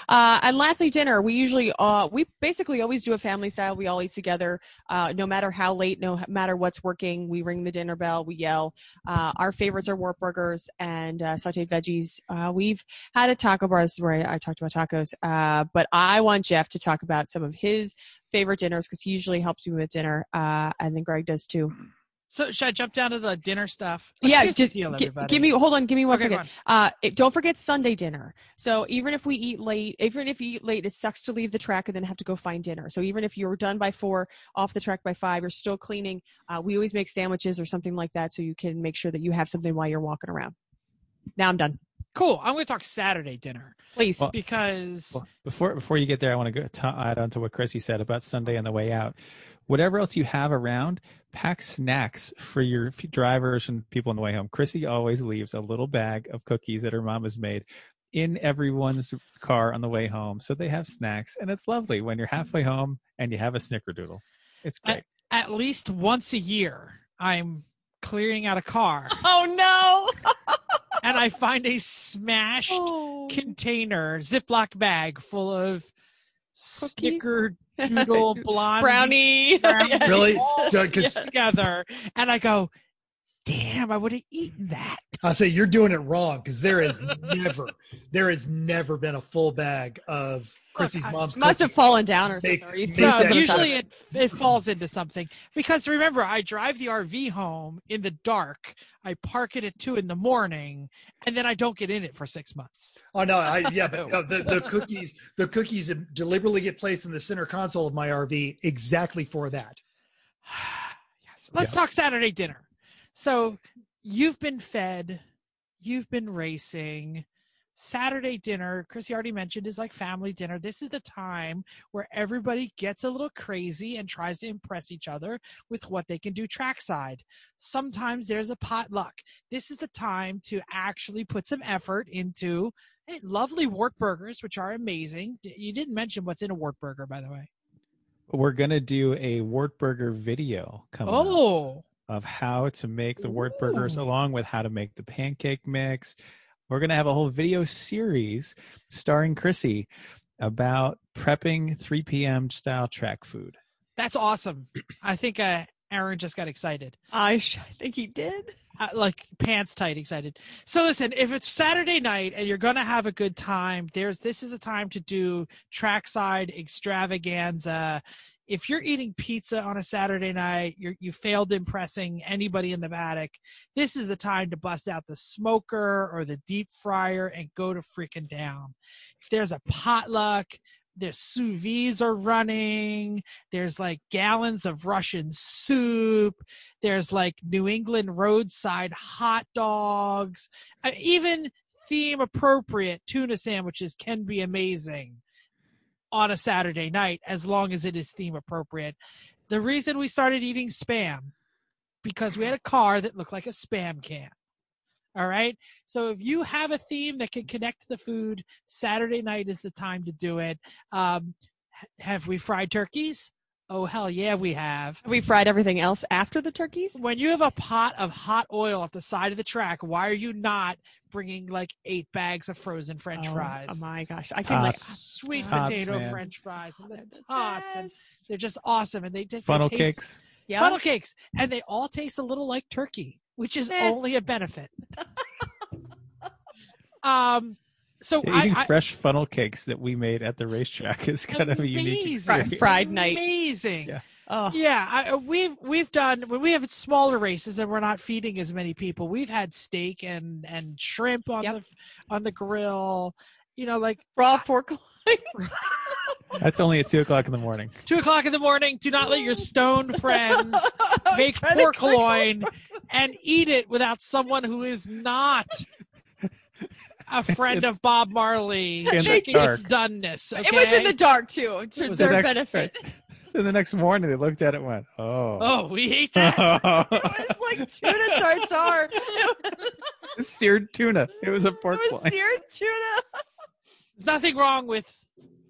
Uh, and lastly, dinner. We usually, uh, we basically always do a family style. We all eat together, uh, no matter how late, no matter what's working. We ring the dinner bell. We yell. Uh, our favorites are warp burgers and uh, sautéed veggies. Uh, we've had a taco bar. This is where I, I talked about tacos. But I want Jeff to talk about some of his favorite dinners because he usually helps me with dinner, and then Greg does too. So should I jump down to the dinner stuff? Let's yeah, just deal, gi- everybody. give me. Hold on, give me one Okay, second. on. Uh, it, don't forget Sunday dinner. So even if we eat late, even if you eat late, it sucks to leave the track and then have to go find dinner. So even if you're done by four, off the track by five, you're still cleaning. Uh, we always make sandwiches or something like that so you can make sure that you have something while you're walking around. Now I'm done. Cool. I'm going to talk Saturday dinner Please. Well, because Well, before before you get there, I want to go to add on to what Chrissy said about Sunday on the way out. Whatever else you have around, pack snacks for your drivers and people on the way home. Chrissy always leaves a little bag of cookies that her mom has made in everyone's car on the way home, so they have snacks, and it's lovely when you're halfway home and you have a snickerdoodle. It's great. at least once a year I'm clearing out a car oh no. and I find a smashed Oh. container Ziploc bag full of Cookies? Snickerdoodle blonde Brownie. brownie Yes. Really? all Yeah, 'cause- together, and I go, "Damn, I would have eaten that." I say you're doing it wrong because there is never, there has never been a full bag of Chrissy's I- mom's. Must have fallen down or something. or you No, usually it it falls into something because remember I drive the RV home in the dark. I park it at two in the morning, and then I don't get in it for six months. Oh no, I yeah, but no, the the cookies, the cookies deliberately get placed in the center console of my RV exactly for that. yes. Let's talk Saturday dinner. So you've been fed, you've been racing. Saturday dinner, Chrissy already mentioned, is like family dinner. This is the time where everybody gets a little crazy and tries to impress each other with what they can do trackside. Sometimes there's a potluck. This is the time to actually put some effort into hey, lovely wart burgers, which are amazing. You didn't mention what's in a wart burger, by the way. We're gonna do a Wartburger video coming up. Oh, of how to make the wort burgers along with how to make the pancake mix. We're going to have a whole video series starring Chrissy about prepping 3 p.m. style track food. That's awesome. I think uh, Aaron just got excited. I, sh- I think he did. uh, like pants tight excited. So listen, if it's Saturday night and you're gonna have a good time, there's this is the time to do trackside extravaganza. If you're eating pizza on a Saturday night, you you failed impressing anybody in the paddock. This is the time to bust out the smoker or the deep fryer and go to freaking down. If there's a potluck, there's sous vides are running. There's like gallons of Russian soup. There's like New England roadside hot dogs. Uh, even theme appropriate tuna sandwiches can be amazing on a Saturday night as long as it is theme appropriate. The reason we started eating spam because we had a car that looked like a spam can. All right. So if you have a theme that can connect to the food, Saturday night is the time to do it. Um, have we fried turkeys? Oh, hell yeah, we have. Have we fried everything else after the turkeys? When you have a pot of hot oil at the side of the track, why are you not bringing like eight bags of frozen French Oh, fries? Oh my gosh. I can like Sweet Tots, potato man. French fries. And they're the the tots. And they're just awesome. And they, they Funnel they taste, cakes. Yeah. Funnel cakes. And they all taste a little like turkey, which is Eh. only a benefit. um, so Yeah, I, eating I, fresh funnel cakes that we made at the racetrack is kind of a unique experience. Fried night. Amazing. Yeah. Oh, Yeah, I, uh, we've we've done when we have smaller races and we're not feeding as many people. We've had steak and and shrimp on Yep. the on the grill. You know, like raw pork loin. That's only at two o'clock in the morning. two o'clock in the morning. Do not let your stoned friends make pork loin and eat it without someone who is not a friend of Bob Marley In checking its doneness. Okay? It was in the dark too, to their the next- benefit. So the next morning they looked at it and went, oh. Oh, we ate that. It was like tuna tartare. It seared tuna. It was a pork was loin. seared tuna. There's nothing wrong with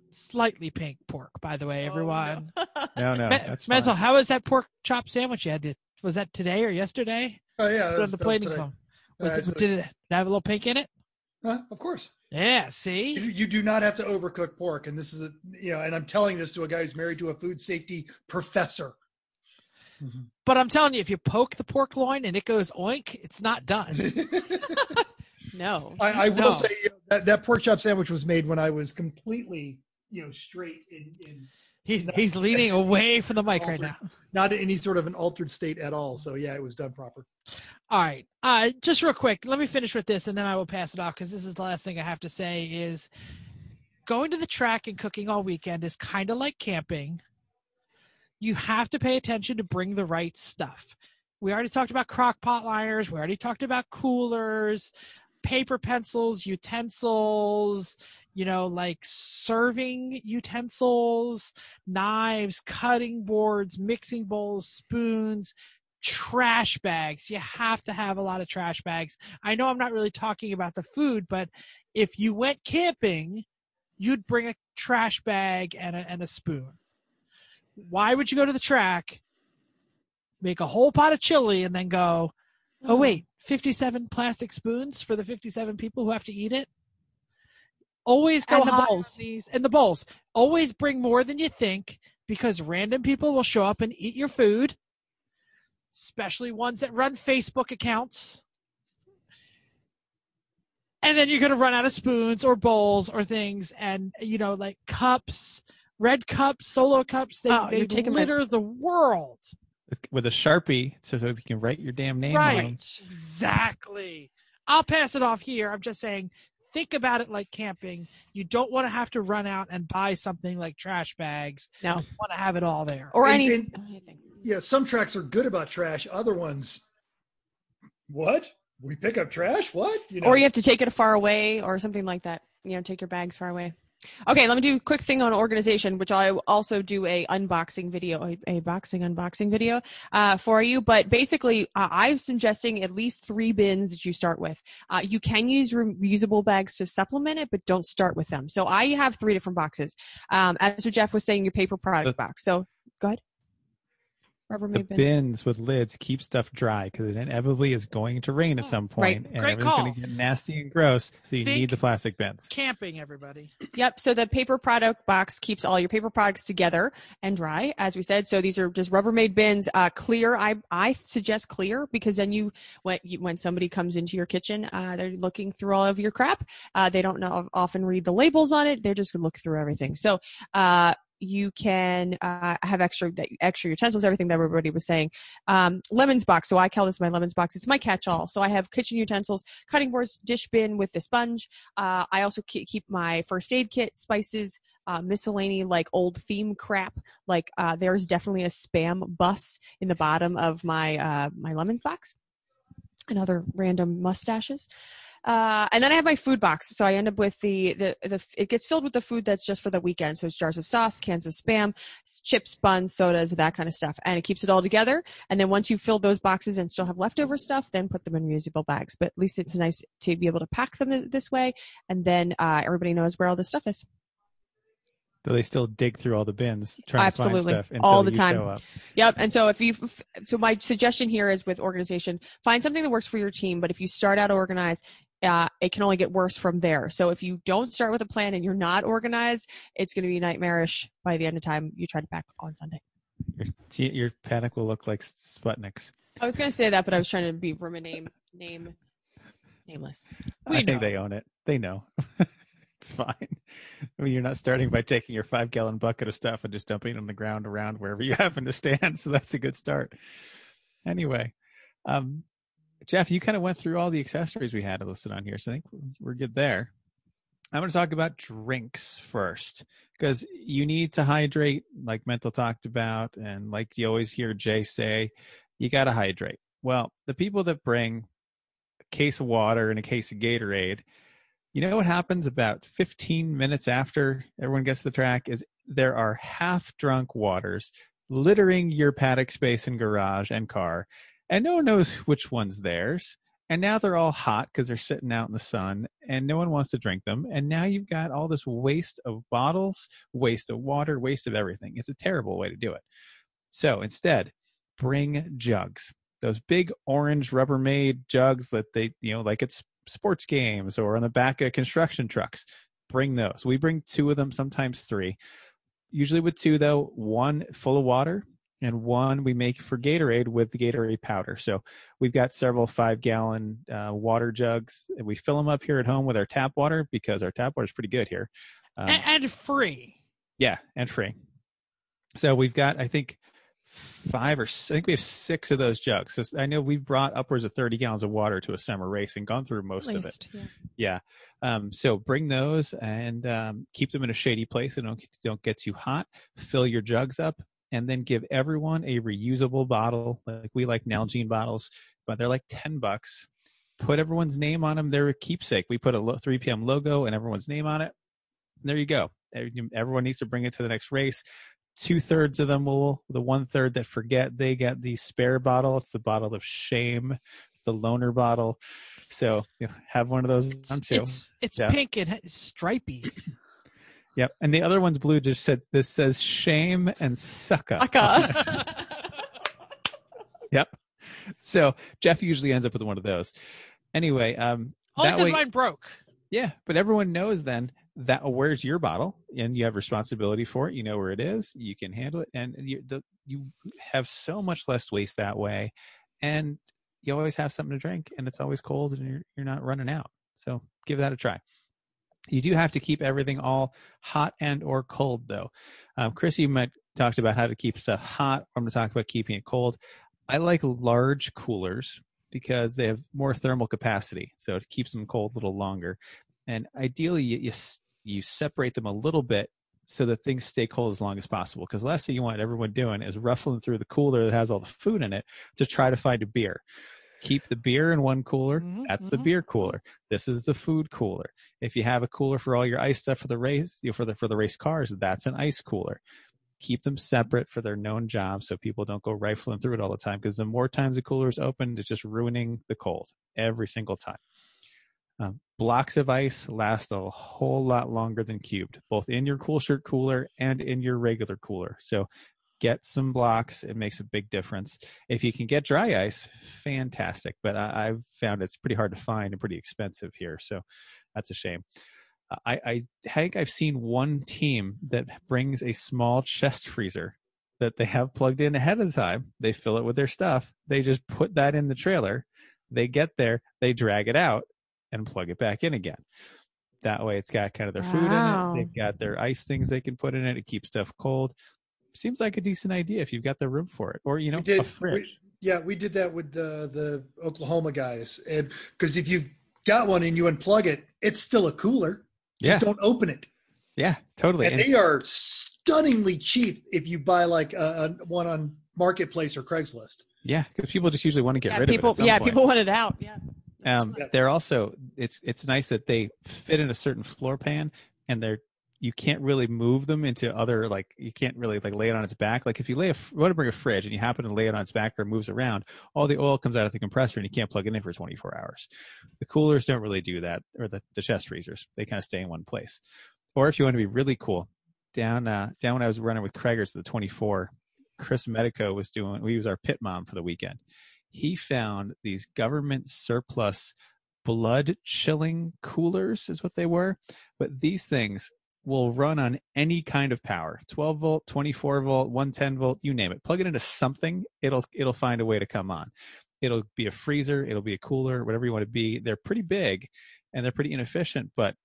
slightly pink pork, by the way, Oh, everyone. No, no, that's Mental, fine. how was that pork chop sandwich you had? Did- Was that today or yesterday? Oh yeah, Put that on was- the that was plating today. Was Uh, it, so- did it have a little pink in it? Huh, of course. Yeah, see? you do not have to overcook pork, and this is a you know, and I'm telling this to a guy who's married to a food safety professor. Mm-hmm. But I'm telling you, if you poke the pork loin and it goes oink, it's not done. No. I, I will No. say you know, that that pork chop sandwich was made when I was completely you know straight in, in He's he's leaning away from the mic right now. not in any sort of an altered state at all. So yeah, it was done proper. All right. Uh, just real quick, let me finish with this and then I will pass it off because this is the last thing I have to say is going to the track and cooking all weekend is kind of like camping. You have to pay attention to bring the right stuff. We already talked about crock pot liners. We already talked about coolers, paper pencils, utensils, you know, like serving utensils, knives, cutting boards, mixing bowls, spoons, trash bags. You have to have a lot of trash bags. I know I'm not really talking about the food, but if you went camping, you'd bring a trash bag and a, and a spoon. Why would you go to the track, make a whole pot of chili, and then go, oh, mm. wait, 57 plastic spoons for the 57 people who have to eat it? Always go And the high bowls. these and the bowls. Always bring more than you think because random people will show up and eat your food, especially ones that run Facebook accounts. And then you're going to run out of spoons or bowls or things, and you know, like cups, red cups, solo cups. They, Oh, they you're my- litter the world. With, with a sharpie, so that you can write your damn name on Exactly. I'll pass it off here. I'm just saying, think about it like camping. You don't want to have to run out and buy something like trash bags. No. You want to have it all there. Or And- any, and- anything. Yeah, some tracks are good about trash. Other ones, what? We pick up trash? What? You know, Or you have to take it far away or something like that. You know, take your bags far away. Okay, let me do a quick thing on organization, which I also do a unboxing video, a, a boxing unboxing video uh, for you. But basically, uh, I'm suggesting at least three bins that you start with. Uh, you can use reusable bags to supplement it, but don't start with them. So I have three different boxes. Um, as Jeff was saying, your paper product box. So the Rubbermaid bins. bins with lids keep stuff dry because it inevitably is going to rain at Oh, some right. point, and Great everything's going to get nasty and gross. So you Think- need the plastic bins. Camping, everybody. Yep. So the paper product box keeps all your paper products together and dry, as we said. So these are just Rubbermaid bins, uh, clear. I I suggest clear because then you when you, when somebody comes into your kitchen, uh, they're looking through all of your crap. Uh, they don't know, often read the labels on it. They're just gonna look through everything. So uh, you can uh, have extra extra utensils, everything that everybody was saying. Um, lemons box. So I call this my lemons box. It's my catch-all. So I have kitchen utensils, cutting boards, dish bin with the sponge. Uh, I also keep my first aid kit, spices, uh, miscellany, like old theme crap. Like uh, there's definitely a spam bus in the bottom of my uh, my lemons box, and other random mustaches. Uh, and then I have my food box, so I end up with the, the the it gets filled with the food that's just for the weekend. So it's jars of sauce, cans of spam, chips, buns, sodas, that kind of stuff, and it keeps it all together. And then once you fill those boxes and still have leftover stuff, then put them in reusable bags. But at least it's nice to be able to pack them th- this way, and then uh, everybody knows where all this stuff is. Do they still dig through all the bins trying Absolutely. to find stuff All the time. Yep. And so if you, so my suggestion here is with organization, find something that works for your team. But if you start out organized, uh, it can only get worse from there. So if you don't start with a plan and you're not organized, it's going to be nightmarish by the end of time you try to pack on Sunday. Your, your panic will look like Sputniks. I was going to say that, but I was trying to be from a name, name, nameless. We I think know. they own it. They know. it's fine. I mean, you're not starting by taking your five gallon bucket of stuff and just dumping it on the ground around wherever you happen to stand. So that's a good start. Anyway, um, Jeff, you kind of went through all the accessories we had listed on here. So I think we're good there. I'm going to talk about drinks first because you need to hydrate, like Mental talked about, and like you always hear Jay say, you got to hydrate. Well, the people that bring a case of water and a case of Gatorade, you know what happens about 15 minutes after everyone gets the track is there are half drunk waters littering your paddock space and garage and car, and no one knows which one's theirs. And now they're all hot because they're sitting out in the sun and no one wants to drink them. And now you've got all this waste of bottles, waste of water, waste of everything. It's a terrible way to do it. So instead, bring jugs. Those big orange Rubbermaid jugs that they, you know, like it's sports games or on the back of construction trucks. Bring those. We bring two of them, sometimes three. Usually with two, though, one full of water and one we make for Gatorade with the Gatorade powder. So we've got several five gallon uh, water jugs. And we fill them up here at home with our tap water because our tap water is pretty good here. Um, and, and free. yeah, and free. So we've got, I think, five or I think we have six of those jugs. So I know we've brought upwards of 30 gallons of water to a summer race and gone through most At of it. yeah. Yeah. Um, so bring those and um, keep them in a shady place so don't don't get too hot. Fill your jugs up and then give everyone a reusable bottle. Like we like Nalgene bottles, but they're like ten bucks. Put everyone's name on them. They're a keepsake. We put a 3 p.m. logo and everyone's name on it. There you go. Everyone needs to bring it to the next race. Two thirds of them will. The one third that forget, they get the spare bottle. It's the bottle of shame. It's the loaner bottle. So you know, have one of those on It's too. it's, it's Yeah. pink and stripy. Yep. And the other one's blue just said this says shame and sucka. Sucka. yep. So Jeff usually ends up with one of those. Anyway, um Only because way, mine broke. yeah, but everyone knows then that where's your bottle and you have responsibility for it. You know where it is. You can handle it, and you the, you have so much less waste that way, and you always have something to drink, and it's always cold, and you're you're not running out. So give that a try. You do have to keep everything all hot and or cold though. Um, Chris, you might talked about how to keep stuff hot. I'm going to talk about keeping it cold. I like large coolers because they have more thermal capacity, so it keeps them cold a little longer. And ideally, you you, you separate them a little bit so that things stay cold as long as possible. Because the last thing you want everyone doing is ruffling through the cooler that has all the food in it to try to find a beer. Keep the beer in one cooler. Mhm, That's the mhm. beer cooler. This is the food cooler. If you have a cooler for all your ice stuff for the race, you know, for the for the race cars, that's an ice cooler. Keep them separate for their known jobs so people don't go rifling through it all the time. Because the more times the cooler is open, it's just ruining the cold every single time. Um, blocks of ice last a whole lot longer than cubed, both in your cool shirt cooler and in your regular cooler. So get some blocks. It makes a big difference. If you can get dry ice, fantastic. But I, I've found it's pretty hard to find and pretty expensive here, so that's a shame. Uh, I, I think I've seen one team that brings a small chest freezer that they have plugged in ahead of time. They fill it with their stuff. They just put that in the trailer. They get there, they drag it out and plug it back in again. That way it's got kind of their food Wow. in it. They've got their ice things they can put in it. It keeps stuff cold. Seems like a decent idea if you've got the room for it. Or, you know, we did, a fridge. we- yeah, we did that with the the Oklahoma guys, and because if you've got one and you unplug it, it's still a cooler. Yeah. Just don't open it. yeah, totally. And And- they are stunningly cheap if you buy like a, a one on Marketplace or Craigslist. yeah, because people just usually want to get yeah, rid people. of it. at some yeah, point. people want it out. Yeah. Um, Yeah. they're also it's it's nice that they fit in a certain floor pan, and they're you can't really move them into other like you can't really like lay it on its back. Like if you lay a want to bring a fridge and you happen to lay it on its back or moves around, all the oil comes out of the compressor and you can't plug it in for 24 hours. The coolers don't really do that, or the the chest freezers they kind of stay in one place. Or if you want to be really cool, down uh, down when I was running with Craigers the 24, Chris Medico was doing. We was our pit mom for the weekend he found these government surplus blood chilling coolers is what they were but these things will run on any kind of power 12 volt 24 volt 110 volt you name it plug it into something it'll it'll find a way to come on it'll be a freezer it'll be a cooler whatever you want to be they're pretty big and they're pretty inefficient but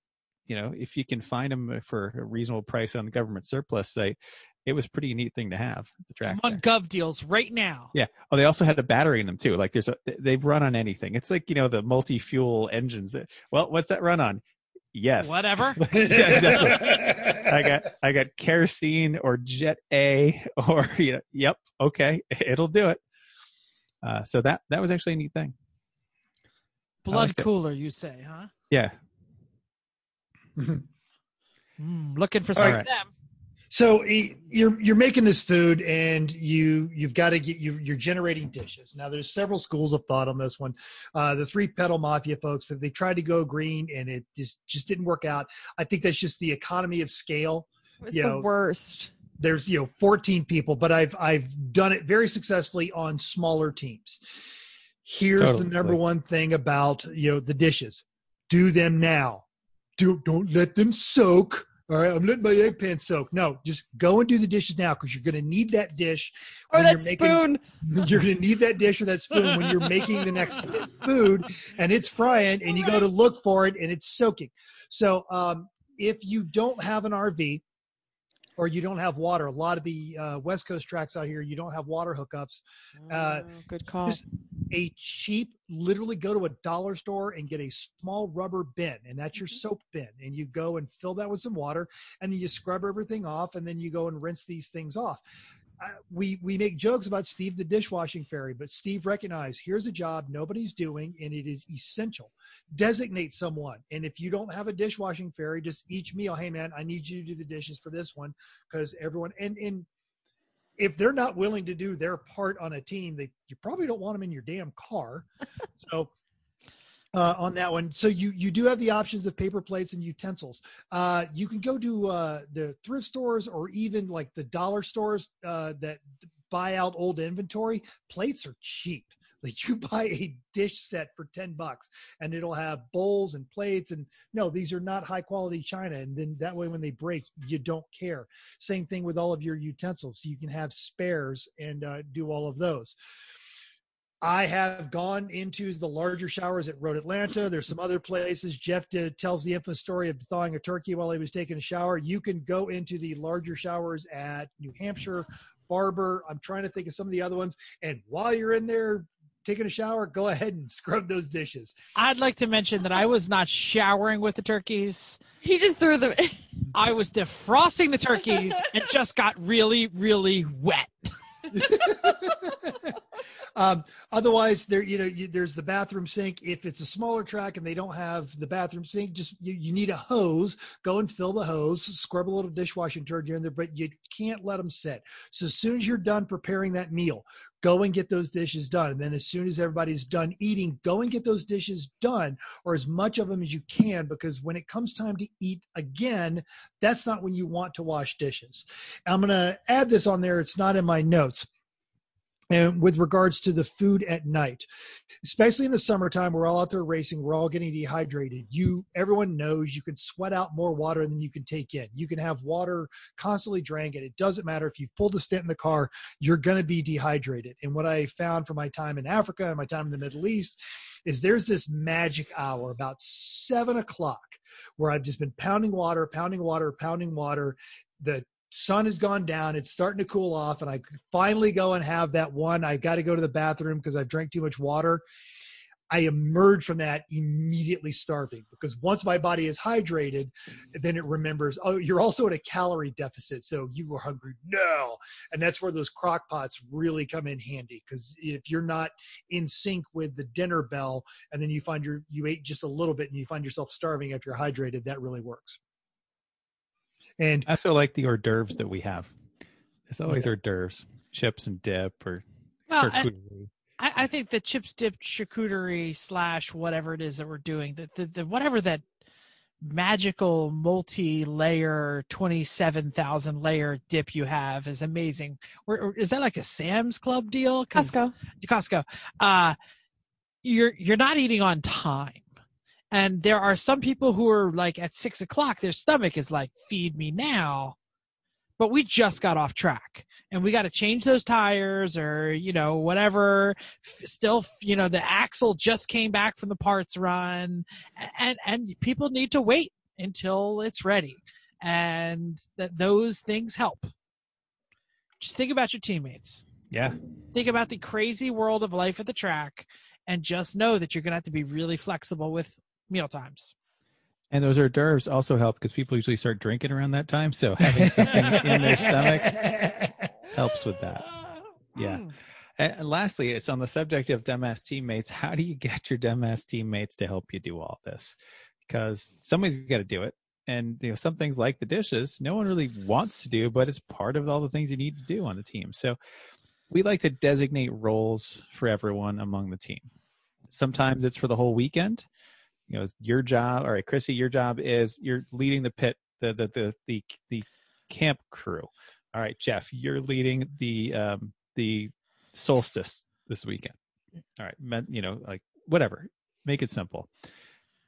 you know if you can find them for a reasonable price on the government surplus site it was a pretty neat thing to have the track I'm on. Gov deals right now. Yeah. Oh, they also had a battery in them too. Like there's a they've run on anything. It's like you know the multi-fuel engines. Well, what's that run on? Yes. Whatever. Yeah, exactly. I got I got kerosene or Jet A or you know. Yep. Okay, it'll do it. Uh, so that that was actually a neat thing. Blood liked it. cooler, you say, huh? Yeah. Mm, looking for All some right. of them. So you're you're making this food, and you you've got to get you you're generating dishes. Now there's several schools of thought on this one. Uh, the three pedal mafia folks they tried to go green, and it just just didn't work out. I think that's just the economy of scale. It was You the know, worst. There's you know 14 people, but I've I've done it very successfully on smaller teams. Here's Totally. the number one thing about you know the dishes: do them now. Do don't let them soak. All right, I'm letting my egg pan soak. No, just go and do the dishes now because you're going to need that dish. Or that you're making- spoon. You're going to need that dish or that spoon when you're making the next food and it's frying and you go to look for it and it's soaking. So um, if you don't have an RV or you don't have water, a lot of the uh, West Coast tracks out here, you don't have water hookups. Uh, Oh, good call. just a cheap literally go to a dollar store and get a small rubber bin and that's your soap bin and you go and fill that with some water and then you scrub everything off and then you go and rinse these things off we we make jokes about steve the dishwashing fairy but steve recognized here's a job nobody's doing and it is essential designate someone and if you don't have a dishwashing fairy just each meal hey man i need you to do the dishes for this one because everyone and and if they're not willing to do their part on a team, they you probably don't want them in your damn car. so uh, on that one, so you you do have the options of paper plates and utensils. Uh, you can go to uh, the thrift stores or even like the dollar stores uh, that buy out old inventory. Plates are cheap. Like you buy a dish set for 10 bucks and it'll have bowls and plates and no, these are not high quality china. And then that way when they break, you don't care. Same thing with all of your utensils. You can have spares and uh, do all of those. I have gone into the larger showers at Road Atlanta. There's some other places. Jeff did, tells the infamous story of thawing a turkey while he was taking a shower. You can go into the larger showers at New Hampshire, Barber. I'm trying to think of some of the other ones. And while you're in there taking a shower, go ahead and scrub those dishes. I'd like to mention that I was not showering with the turkeys. he just threw them. I was defrosting the turkeys and just got really, really wet. um, otherwise, there you know you, there's the bathroom sink. If it's a smaller track and they don't have the bathroom sink, just you, you need a hose. Go and fill the hose. Scrub a little dishwashing detergent in there, but you can't let them sit. So as soon as you're done preparing that meal, go and get those dishes done. And then as soon as everybody's done eating, go and get those dishes done or as much of them as you can because when it comes time to eat again, that's not when you want to wash dishes. I'm going to add this on there. It's not in my notes and with regards to the food at night especially in the summertime we're all out there racing we're all getting dehydrated. You everyone knows you can sweat out more water than you can take in. You can have water constantly drinking it doesn't matter if you've pulled a stint in the car you're going to be dehydrated. And what i found from my time in africa and my time in the middle east is there's this magic hour about seven o'clock where i've just been pounding water pounding water pounding water. The sun has gone down it's starting to cool off and i finally go and have that one i got to go to the bathroom because i've drank too much water i emerge from that immediately starving because once my body is hydrated then it remembers oh you're also at a calorie deficit so you were hungry no and that's where those crock pots really come in handy because if you're not in sync with the dinner bell and then you find your you ate just a little bit and you find yourself starving after you're hydrated that really works and I also like the hors d'oeuvres that we have. There's always Yeah. hors d'oeuvres, chips and dip or Well, charcuterie. I, I think the chips dip charcuterie slash whatever it is that we're doing, the, the, the whatever that magical multi-layer 27,000 layer dip you have is amazing. Or, or is that like a Sam's Club deal? Costco. Costco. Uh, you're you're not eating on time. And there are some people who are like at six o'clock, their stomach is like, feed me now. But we just got off track and we got to change those tires or, you know, whatever. Still, you know, the axle just came back from the parts run and, and people need to wait until it's ready. And that those things help. Just think about your teammates Yeah. think about the crazy world of life at the track and just know that you're going to have to be really flexible with meal times. And those hors d'oeuvres also help because people usually start drinking around that time. So having something in their stomach helps with that. Yeah. Oh. And and lastly, it's on the subject of dumbass teammates. How do you get your dumbass teammates to help you do all this? Because somebody's got to do it. And you know, some things like the dishes, no one really wants to do, but it's part of all the things you need to do on the team. So we like to designate roles for everyone among the team. Sometimes it's for the whole weekend. You know, your job, all right, Chrissy, your job is you're leading the pit, the the the the, the camp crew. All right, Jeff, you're leading the um the solstice this weekend. All right, men- you know, like whatever, make it simple.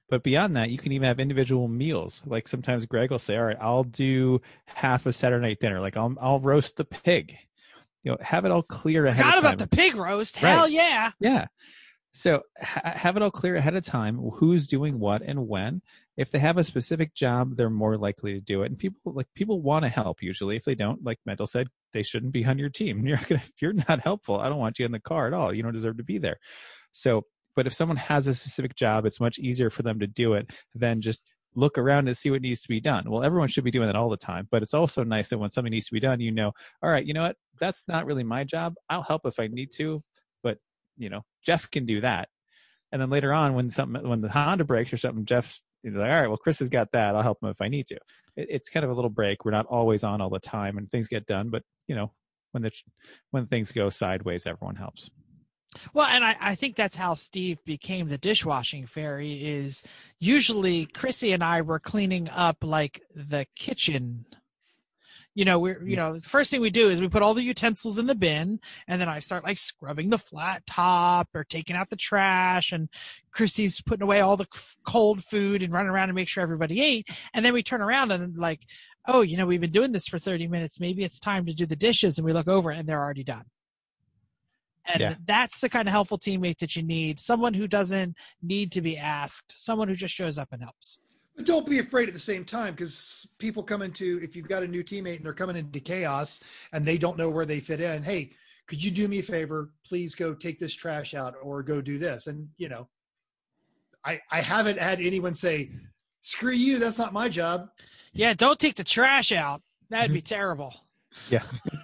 But beyond that, you can even have individual meals. Like sometimes Greg will say, "All right, I'll do half a Saturday night dinner. Like I'll I'll roast the pig." You know, have it all clear ahead Forgot of time. about the pig roast. Right. Hell yeah. Yeah. So ha- have it all clear ahead of time who's doing what and when. If they have a specific job, they're more likely to do it. And people like people want to help usually. If they don't, like Mental said, they shouldn't be on your team. You're not gonna if you're not helpful, I don't want you in the car at all. You don't deserve to be there. So but if someone has a specific job, it's much easier for them to do it than just look around and see what needs to be done. Well, everyone should be doing that all the time, but it's also nice that when something needs to be done, you know, all right, you know what? That's not really my job. I'll help if I need to, you know, Jeff can do that. And then later on, when something, when the Honda breaks or something, Jeff's he's like, all right, well, Chris has got that. I'll help him if I need to. It, it's kind of a little break. We're not always on all the time, and things get done. But you know, when the when things go sideways, everyone helps. Well, and I, I think that's how Steve became the dishwashing fairy is usually Chrissy and I were cleaning up like the kitchen. You know, we're you know, the first thing we do is we put all the utensils in the bin and then I start like scrubbing the flat top or taking out the trash and Chrissy's putting away all the c- cold food and running around to make sure everybody ate. And then we turn around and like, oh, you know, we've been doing this for 30 minutes. Maybe it's time to do the dishes. And we look over and they're already done. And Yeah. that's the kind of helpful teammate that you need. Someone who doesn't need to be asked, someone who just shows up and helps. But don't be afraid at the same time because people come into if you've got a new teammate and they're coming into chaos and they don't know where they fit in. Hey, could you do me a favor? Please go take this trash out or go do this. And you know, I I haven't had anyone say, "Screw you, that's not my job." Yeah, don't take the trash out. That'd be terrible. Yeah.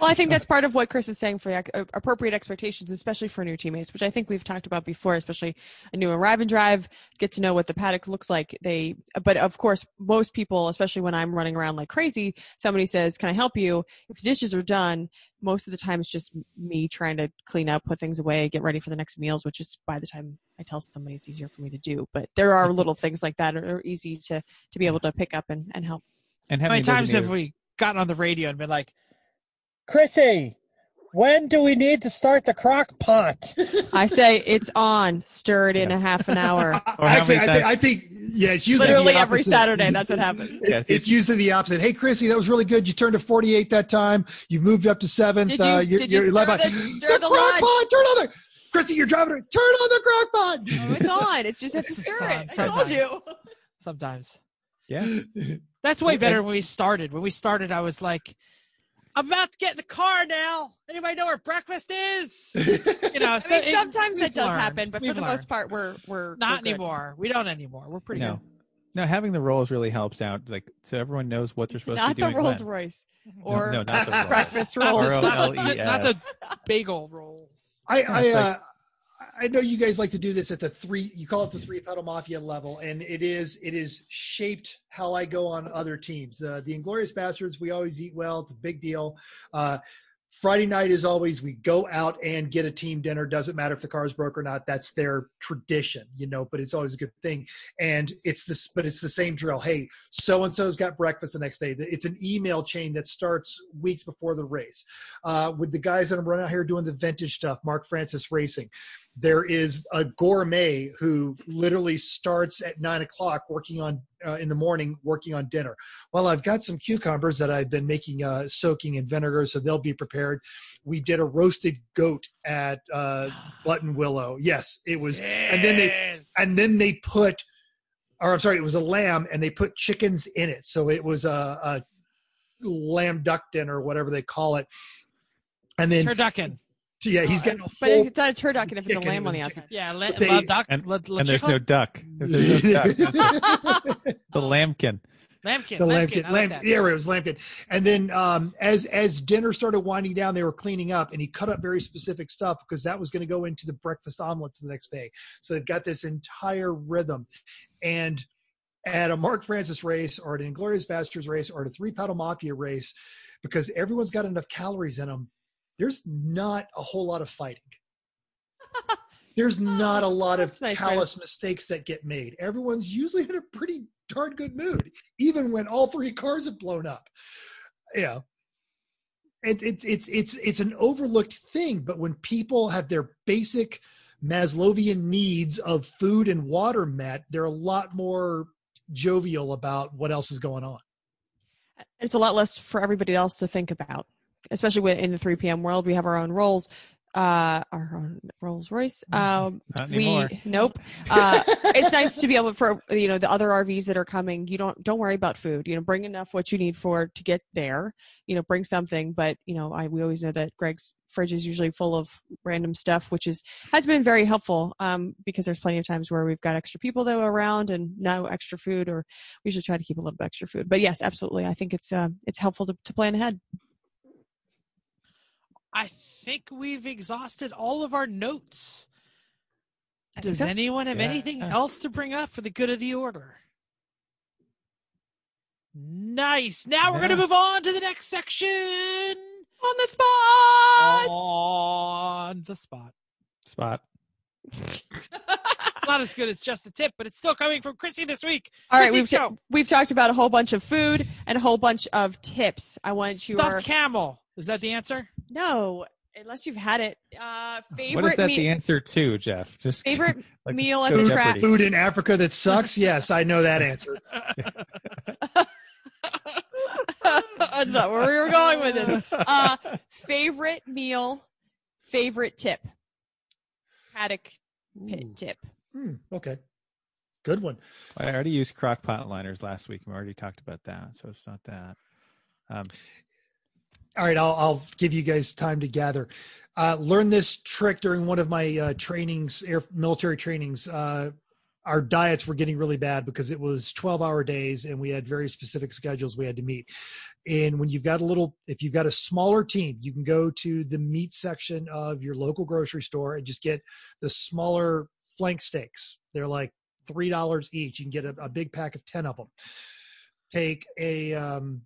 Well, I think that's part of what Chris is saying for the ac- appropriate expectations, especially for new teammates, which I think we've talked about before, especially a new arrive and drive, get to know what the paddock looks like. They, but of course, most people, especially when I'm running around like crazy, somebody says, "Can I help you?" If the dishes are done, most of the time it's just me trying to clean up, put things away, get ready for the next meals, which is by the time I tell somebody, it's easier for me to do. But there are little things like that that are easy to to be able to pick up and, and help. And How having many times have we gotten on the radio and been like, Chrissy, when do we need to start the crock pot? I say it's on, stir it in a half an hour. Actually, I, many think, I think yeah, it's usually Literally the every. Saturday, that's what happens. It- Yes, it's usually the opposite. Hey, Chrissy, that was really good. You turned to 48 that time. You've moved up to seventh. Did you- uh, you're, did you you're stir the- stir the crock lunch? pot, turn on the Chrissy. You're driving it. Turn on the crock pot. Oh, it's on. It's just have to stir it. I told you. Sometimes. Yeah. That's way Okay. better when we started. When we started, I was like, I'm about to get in the car now. Anybody know where breakfast is? You know, I mean, it- sometimes we've that does learned. happen, but for We've the learned. most part, we're we're not we're anymore. We don't anymore. We're pretty no. good. No, having the roles really helps out. Like, so everyone knows what they're supposed Not to be the. Rolls. Royce or no, not the Rolls. breakfast rolls. not the- not the bagel rolls. I, I, it's like- uh, I know you guys like to do this at the three. You call it the three pedal mafia level, and it is it is shaped how I go on other teams. Uh, the Inglorious Bastards, we always eat well. It's a big deal. Uh, Friday night is always we go out and get a team dinner. Doesn't matter if the car's broke or not. That's their tradition, you know. But it's always a good thing, and it's this. But it's the same drill. Hey, so and so's got breakfast the next day. It's an email chain that starts weeks before the race. Uh, with the guys that I'm running out here doing the vintage stuff, Mark Francis Racing, there is a gourmet who literally starts at nine o'clock working on uh, in the morning working on dinner. Well i've got some cucumbers that i've been making uh, soaking in vinegar so they'll be prepared. We did a roasted goat at uh, Buttonwillow. Yes it was yes. and then they and then they put or i'm sorry it was a lamb and they put chickens in it. So it was a, a lamb duck dinner or whatever they call it. And then turducken. Yeah he's getting a full But it's not a turducken if it's a lamb on the outside. Yeah, la, They- la duck. And- la, la And there's no duck. There's no duck, the lambkin. lambkin. the lambkin. lambkin, I like lamb, yeah, it was lambkin. And then um, as as dinner started winding down, they were cleaning up, and he cut up very specific stuff because that was going to go into the breakfast omelets the next day. So they've got this entire rhythm, and at a Mark Francis race or at an Inglorious Bastards race or at a Three Pedal Mafia race, because everyone's got enough calories in them, there's not a whole lot of fighting. There's not a oh, lot of nice, callous mistakes that get made. Everyone's usually in a pretty darn good mood, even when all three cars have blown up. Yeah. It, it's it's it's it's an overlooked thing, but when people have their basic Maslowian needs of food and water met, they're a lot more jovial about what else is going on. It's a lot less for everybody else to think about, especially in the 3 p.m. world. We have our own roles, uh, our own Rolls Royce. Um, Not we nope. Uh, it's nice to be able for you know the other RVs that are coming. You don't don't worry about food. You know, bring enough what you need for to get there. You know, bring something. But you know, I we always know that Greg's fridge is usually full of random stuff, which is has been very helpful. Um, because there's plenty of times where we've got extra people though around and no extra food, or we usually try to keep a little bit extra food. But yes, absolutely, I think it's uh, it's helpful to, to plan ahead. I think we've exhausted all of our notes. Does so. anyone have Yeah. anything else to bring up for the good of the order? Nice. Now we're going to move on to the next section. on the spot. On the spot. Spot. Not as good as just a tip, but it's still coming from Chrissy this week. All right, Chrissy, we've ta- go. we've talked about a whole bunch of food and a whole bunch of tips. I want your Stuffed camel. Is that the answer? no, unless you've had it. Uh, favorite is that me- the answer to, Jeff? Just favorite like, meal at the Food, track. Food in Africa that sucks? Yes, I know that answer. That's not where we were going with this. Uh, favorite meal, favorite tip, paddock pit tip. Hmm, okay. Good one. I already used crock pot liners last week. We already talked about that, so it's not that. Um, All right, I'll, I'll give you guys time to gather. Uh, learn this trick during one of my uh, trainings, air military trainings. Uh, our diets were getting really bad because it was 12 hour days and we had very specific schedules we had to meet and when you've got a little if you've got a smaller team you can go to the meat section of your local grocery store and just get the smaller flank steaks they're like three dollars each you can get a, a, big pack of 10 of them take a um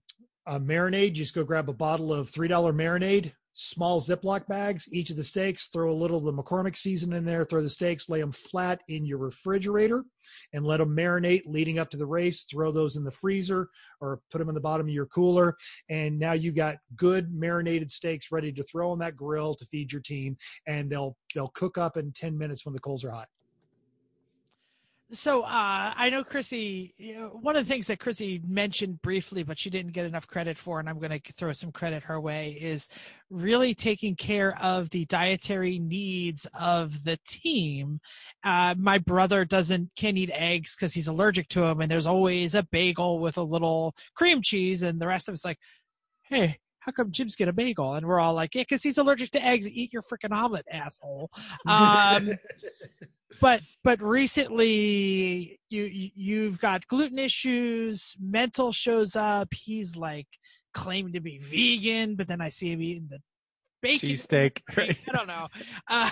a marinade just go grab a bottle of three dollar marinade small Ziploc bags, each of the steaks, throw a little of the McCormick season in there, throw the steaks, lay them flat in your refrigerator and let them marinate leading up to the race. Throw those in the freezer or put them in the bottom of your cooler. And now you got good marinated steaks ready to throw on that grill to feed your team. And they'll, they'll cook up in 10 minutes when the coals are hot. So uh, I know Chrissy. You know, one of the things that Chrissy mentioned briefly, but she didn't get enough credit for, and I'm going to throw some credit her way, is really taking care of the dietary needs of the team. Uh, my brother doesn't can't eat eggs because he's allergic to them, and there's always a bagel with a little cream cheese, and the rest of us like, hey, how come Jim's get a bagel? And we're all like, yeah, because he's allergic to eggs. Eat your freaking omelet, asshole. Um, but but recently you you've got gluten issues mental shows up. He's like claiming to be vegan but then i see him eating the bacon cheesesteak i don't know. Uh,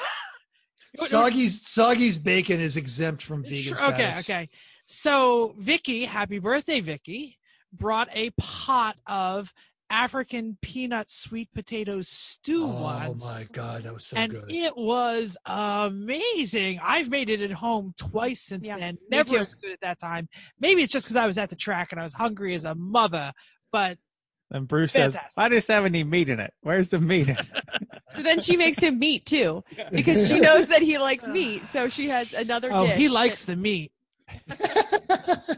soggy's soggy's bacon is exempt from vegan sure, okay okay. So vicky happy birthday vicky brought a pot of African peanut sweet potato stew oh, once. Oh my god, that was so and good. it was amazing. I've made it at home twice since yeah, then. Never as good at that time. Maybe it's just because I was at the track and I was hungry as a mother. But and Bruce fantastic. says, "Why does have any meat in it? Where's the meat?" so then she makes him meat too, because she knows that he likes meat. So she has another oh, dish. he likes the meat.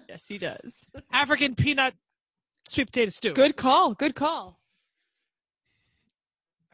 yes, he does. African peanut sweet potato stew. Good call. Good call.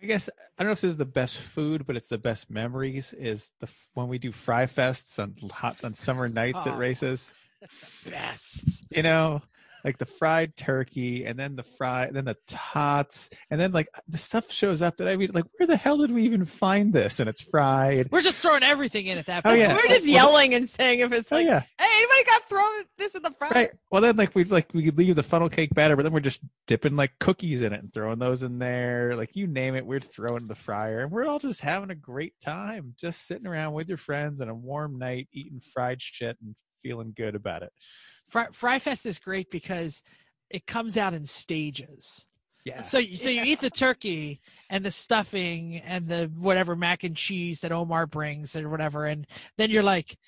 I guess I don't know if this is the best food, but it's the best memories. Is the when we do fry fests on hot on summer nights oh, at ah. races. Best. You know, like the fried turkey and then the fry then the tots and then like the stuff shows up that I mean like where the hell did we even find this? And it's fried. We're just throwing everything in at that oh, point. oh, yeah. we're just yelling and saying if it's oh, like oh, yeah. hey anybody got thrown this in the fry right. Well then like we'd like we leave the funnel cake batter but then we're just dipping like cookies in it and throwing those in there. Like you name it we're throwing the fryer. And we're all just having a great time just sitting around with your friends on a warm night eating fried shit and feeling good about it Fry, Fry Fest is great because it comes out in stages. Yeah. So so you eat the turkey and the stuffing and the whatever mac and cheese that Omar brings or whatever, and then you're like,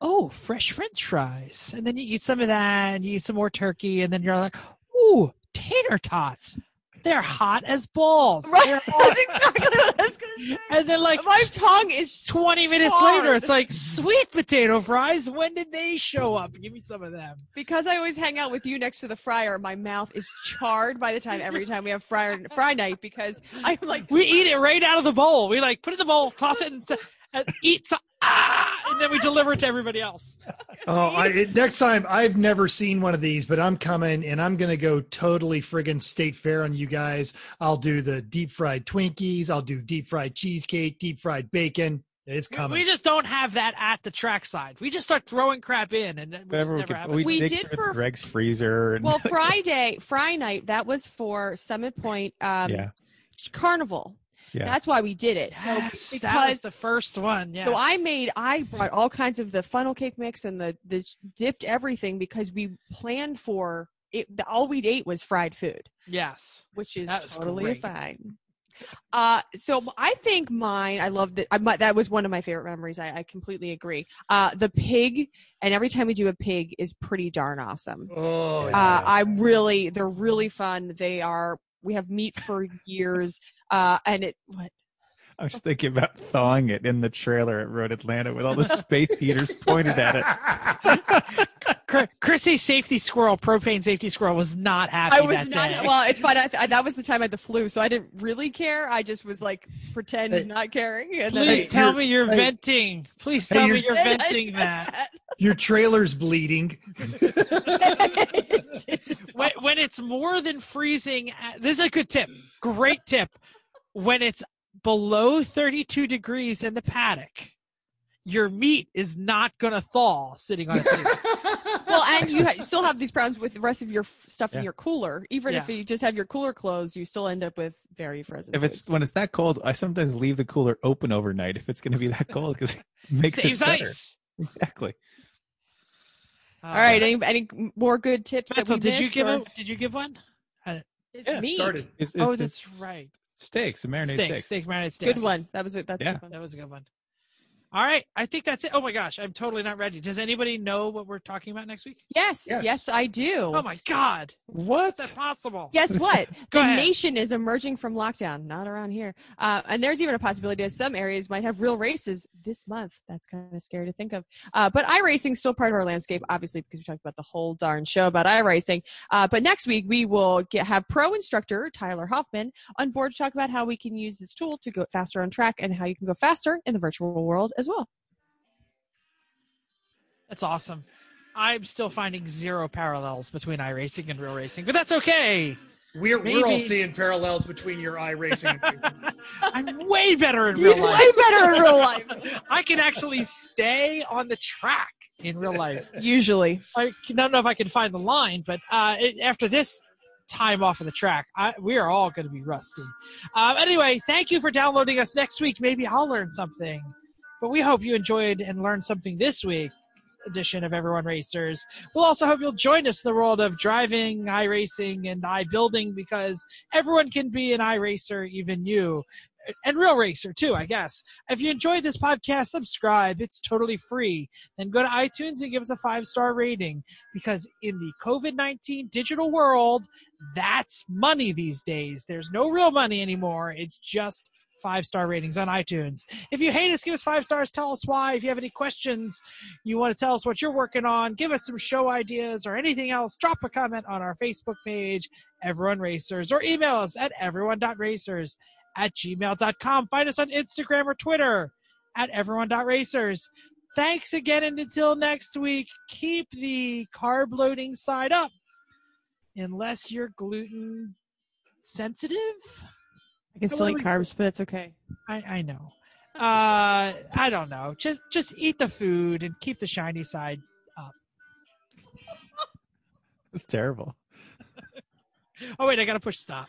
oh, fresh French fries, and then you eat some of that, and you eat some more turkey, and then you're like, ooh, tater tots. They're hot as balls. Right. That's exactly what I was gonna say. And then like my tongue is twenty minutes hard. later, it's like sweet potato fries. When did they show up? Give me some of them. Because I always hang out with you next to the fryer, my mouth is charred by the time every time we have fryer fry night because I'm like we eat it right out of the bowl. We like put it in the bowl, toss it, and, and eat. some ah, and then we deliver it to everybody else. Oh, I, next time I've never seen one of these, but I'm coming and I'm gonna go totally friggin' state fair on you guys. I'll do the deep fried Twinkies. I'll do deep fried cheesecake, deep fried bacon. It's coming. We just don't have that at the trackside. We just start throwing crap in, and we, never we, we did for Greg's freezer. And well, Friday, Friday night, that was for Summit Point um, yeah. Carnival. Yeah. That's why we did it. Yes, so because that was the first one. Yeah. So I made I brought all kinds of the funnel cake mix and the the dipped everything because we planned for it. The, all we ate was fried food. Yes, which is totally fine. Uh, so I think mine. I love that. I, that was one of my favorite memories. I, I completely agree. Uh, the pig, and every time we do a pig, is pretty darn awesome. Oh, yeah. uh, I'm really. They're really fun. They are. We have meat for years. Uh, and it what? I was thinking about thawing it in the trailer at Road Atlanta with all the space heaters pointed at it. Chrissy safety squirrel, propane safety squirrel, was not happy. I was not. Day. Well, it's fine. I, I, that was the time I had the flu, so I didn't really care. I just was like pretend hey, not caring. And please tell you're, me you're hey, venting. Please tell hey, me you're venting that. that. Your trailer's bleeding. when, when it's more than freezing, uh, this is a good tip. Great tip when it's below 32 degrees in the paddock, your meat is not going to thaw sitting on a table. Well, and you ha- still have these problems with the rest of your f- stuff Yeah. in your cooler. Even if you just have your cooler closed, you still end up with very frozen. If it's food. when it's that cold, I sometimes leave the cooler open overnight if it's going to be that cold because it makes Saves it better. ice. Exactly. All right, any any more good tips that we did you give or- a, Did you give one? It's Yeah, meat. Started. Oh, it's, oh, that's it's right. Steaks, marinated Steak, steaks. steak, marinated steak. Good one. That was it. That's a Yeah. good one. That was a good one. All right, I think that's it. Oh my gosh, I'm totally not ready. Does anybody know what we're talking about next week? Yes, yes, Yes. I do. Oh my god, What? is that possible? Guess what? Go the ahead. nation is emerging from lockdown. Not around here. Uh, and there's even a possibility that some areas might have real races this month. That's kind of scary to think of. Uh, but iRacing is still part of our landscape, obviously, because we talked about the whole darn show about iRacing. Uh, but next week we will get, have pro instructor Tyler Hoffman on board to talk about how we can use this tool to go faster on track and how you can go faster in the virtual world as well. That's awesome. I'm still finding zero parallels between iRacing and real racing, but that's okay. We're we're all seeing parallels between your iRacing. and I'm way better in real He's life. way better in real life. I can actually stay on the track in real life. Usually. I don't know if I can find the line, but uh, it, after this time off of the track, I, we are all going to be rusty. Um, anyway, thank you for downloading us. Next week, maybe I'll learn something. But we hope you enjoyed and learned something this week's edition of Everyone Racers. We'll also hope you'll join us in the world of driving, iRacing, and iBuilding because everyone can be an iRacer, even you. And real racer too, I guess. If you enjoyed this podcast, subscribe. It's totally free. Then go to iTunes and give us a five star rating because in the COVID 19 digital world, that's money these days. There's no real money anymore. It's just five star ratings on iTunes. If you hate us, give us five stars. Tell us why. If you have any questions, you want to tell us what you're working on, give us some show ideas or anything else, drop a comment on our Facebook page, Everyone Racers, or email us at everyone.racers at gmail.com. Find us on Instagram or Twitter at everyone.racers. Thanks again, and until next week, keep the carb loading side up. Unless you're gluten sensitive. I can still eat carbs, but it's okay. I, I know. Uh, I don't know. Just just eat the food and keep the shiny side. Up. It's terrible. Oh wait, I gotta push stop.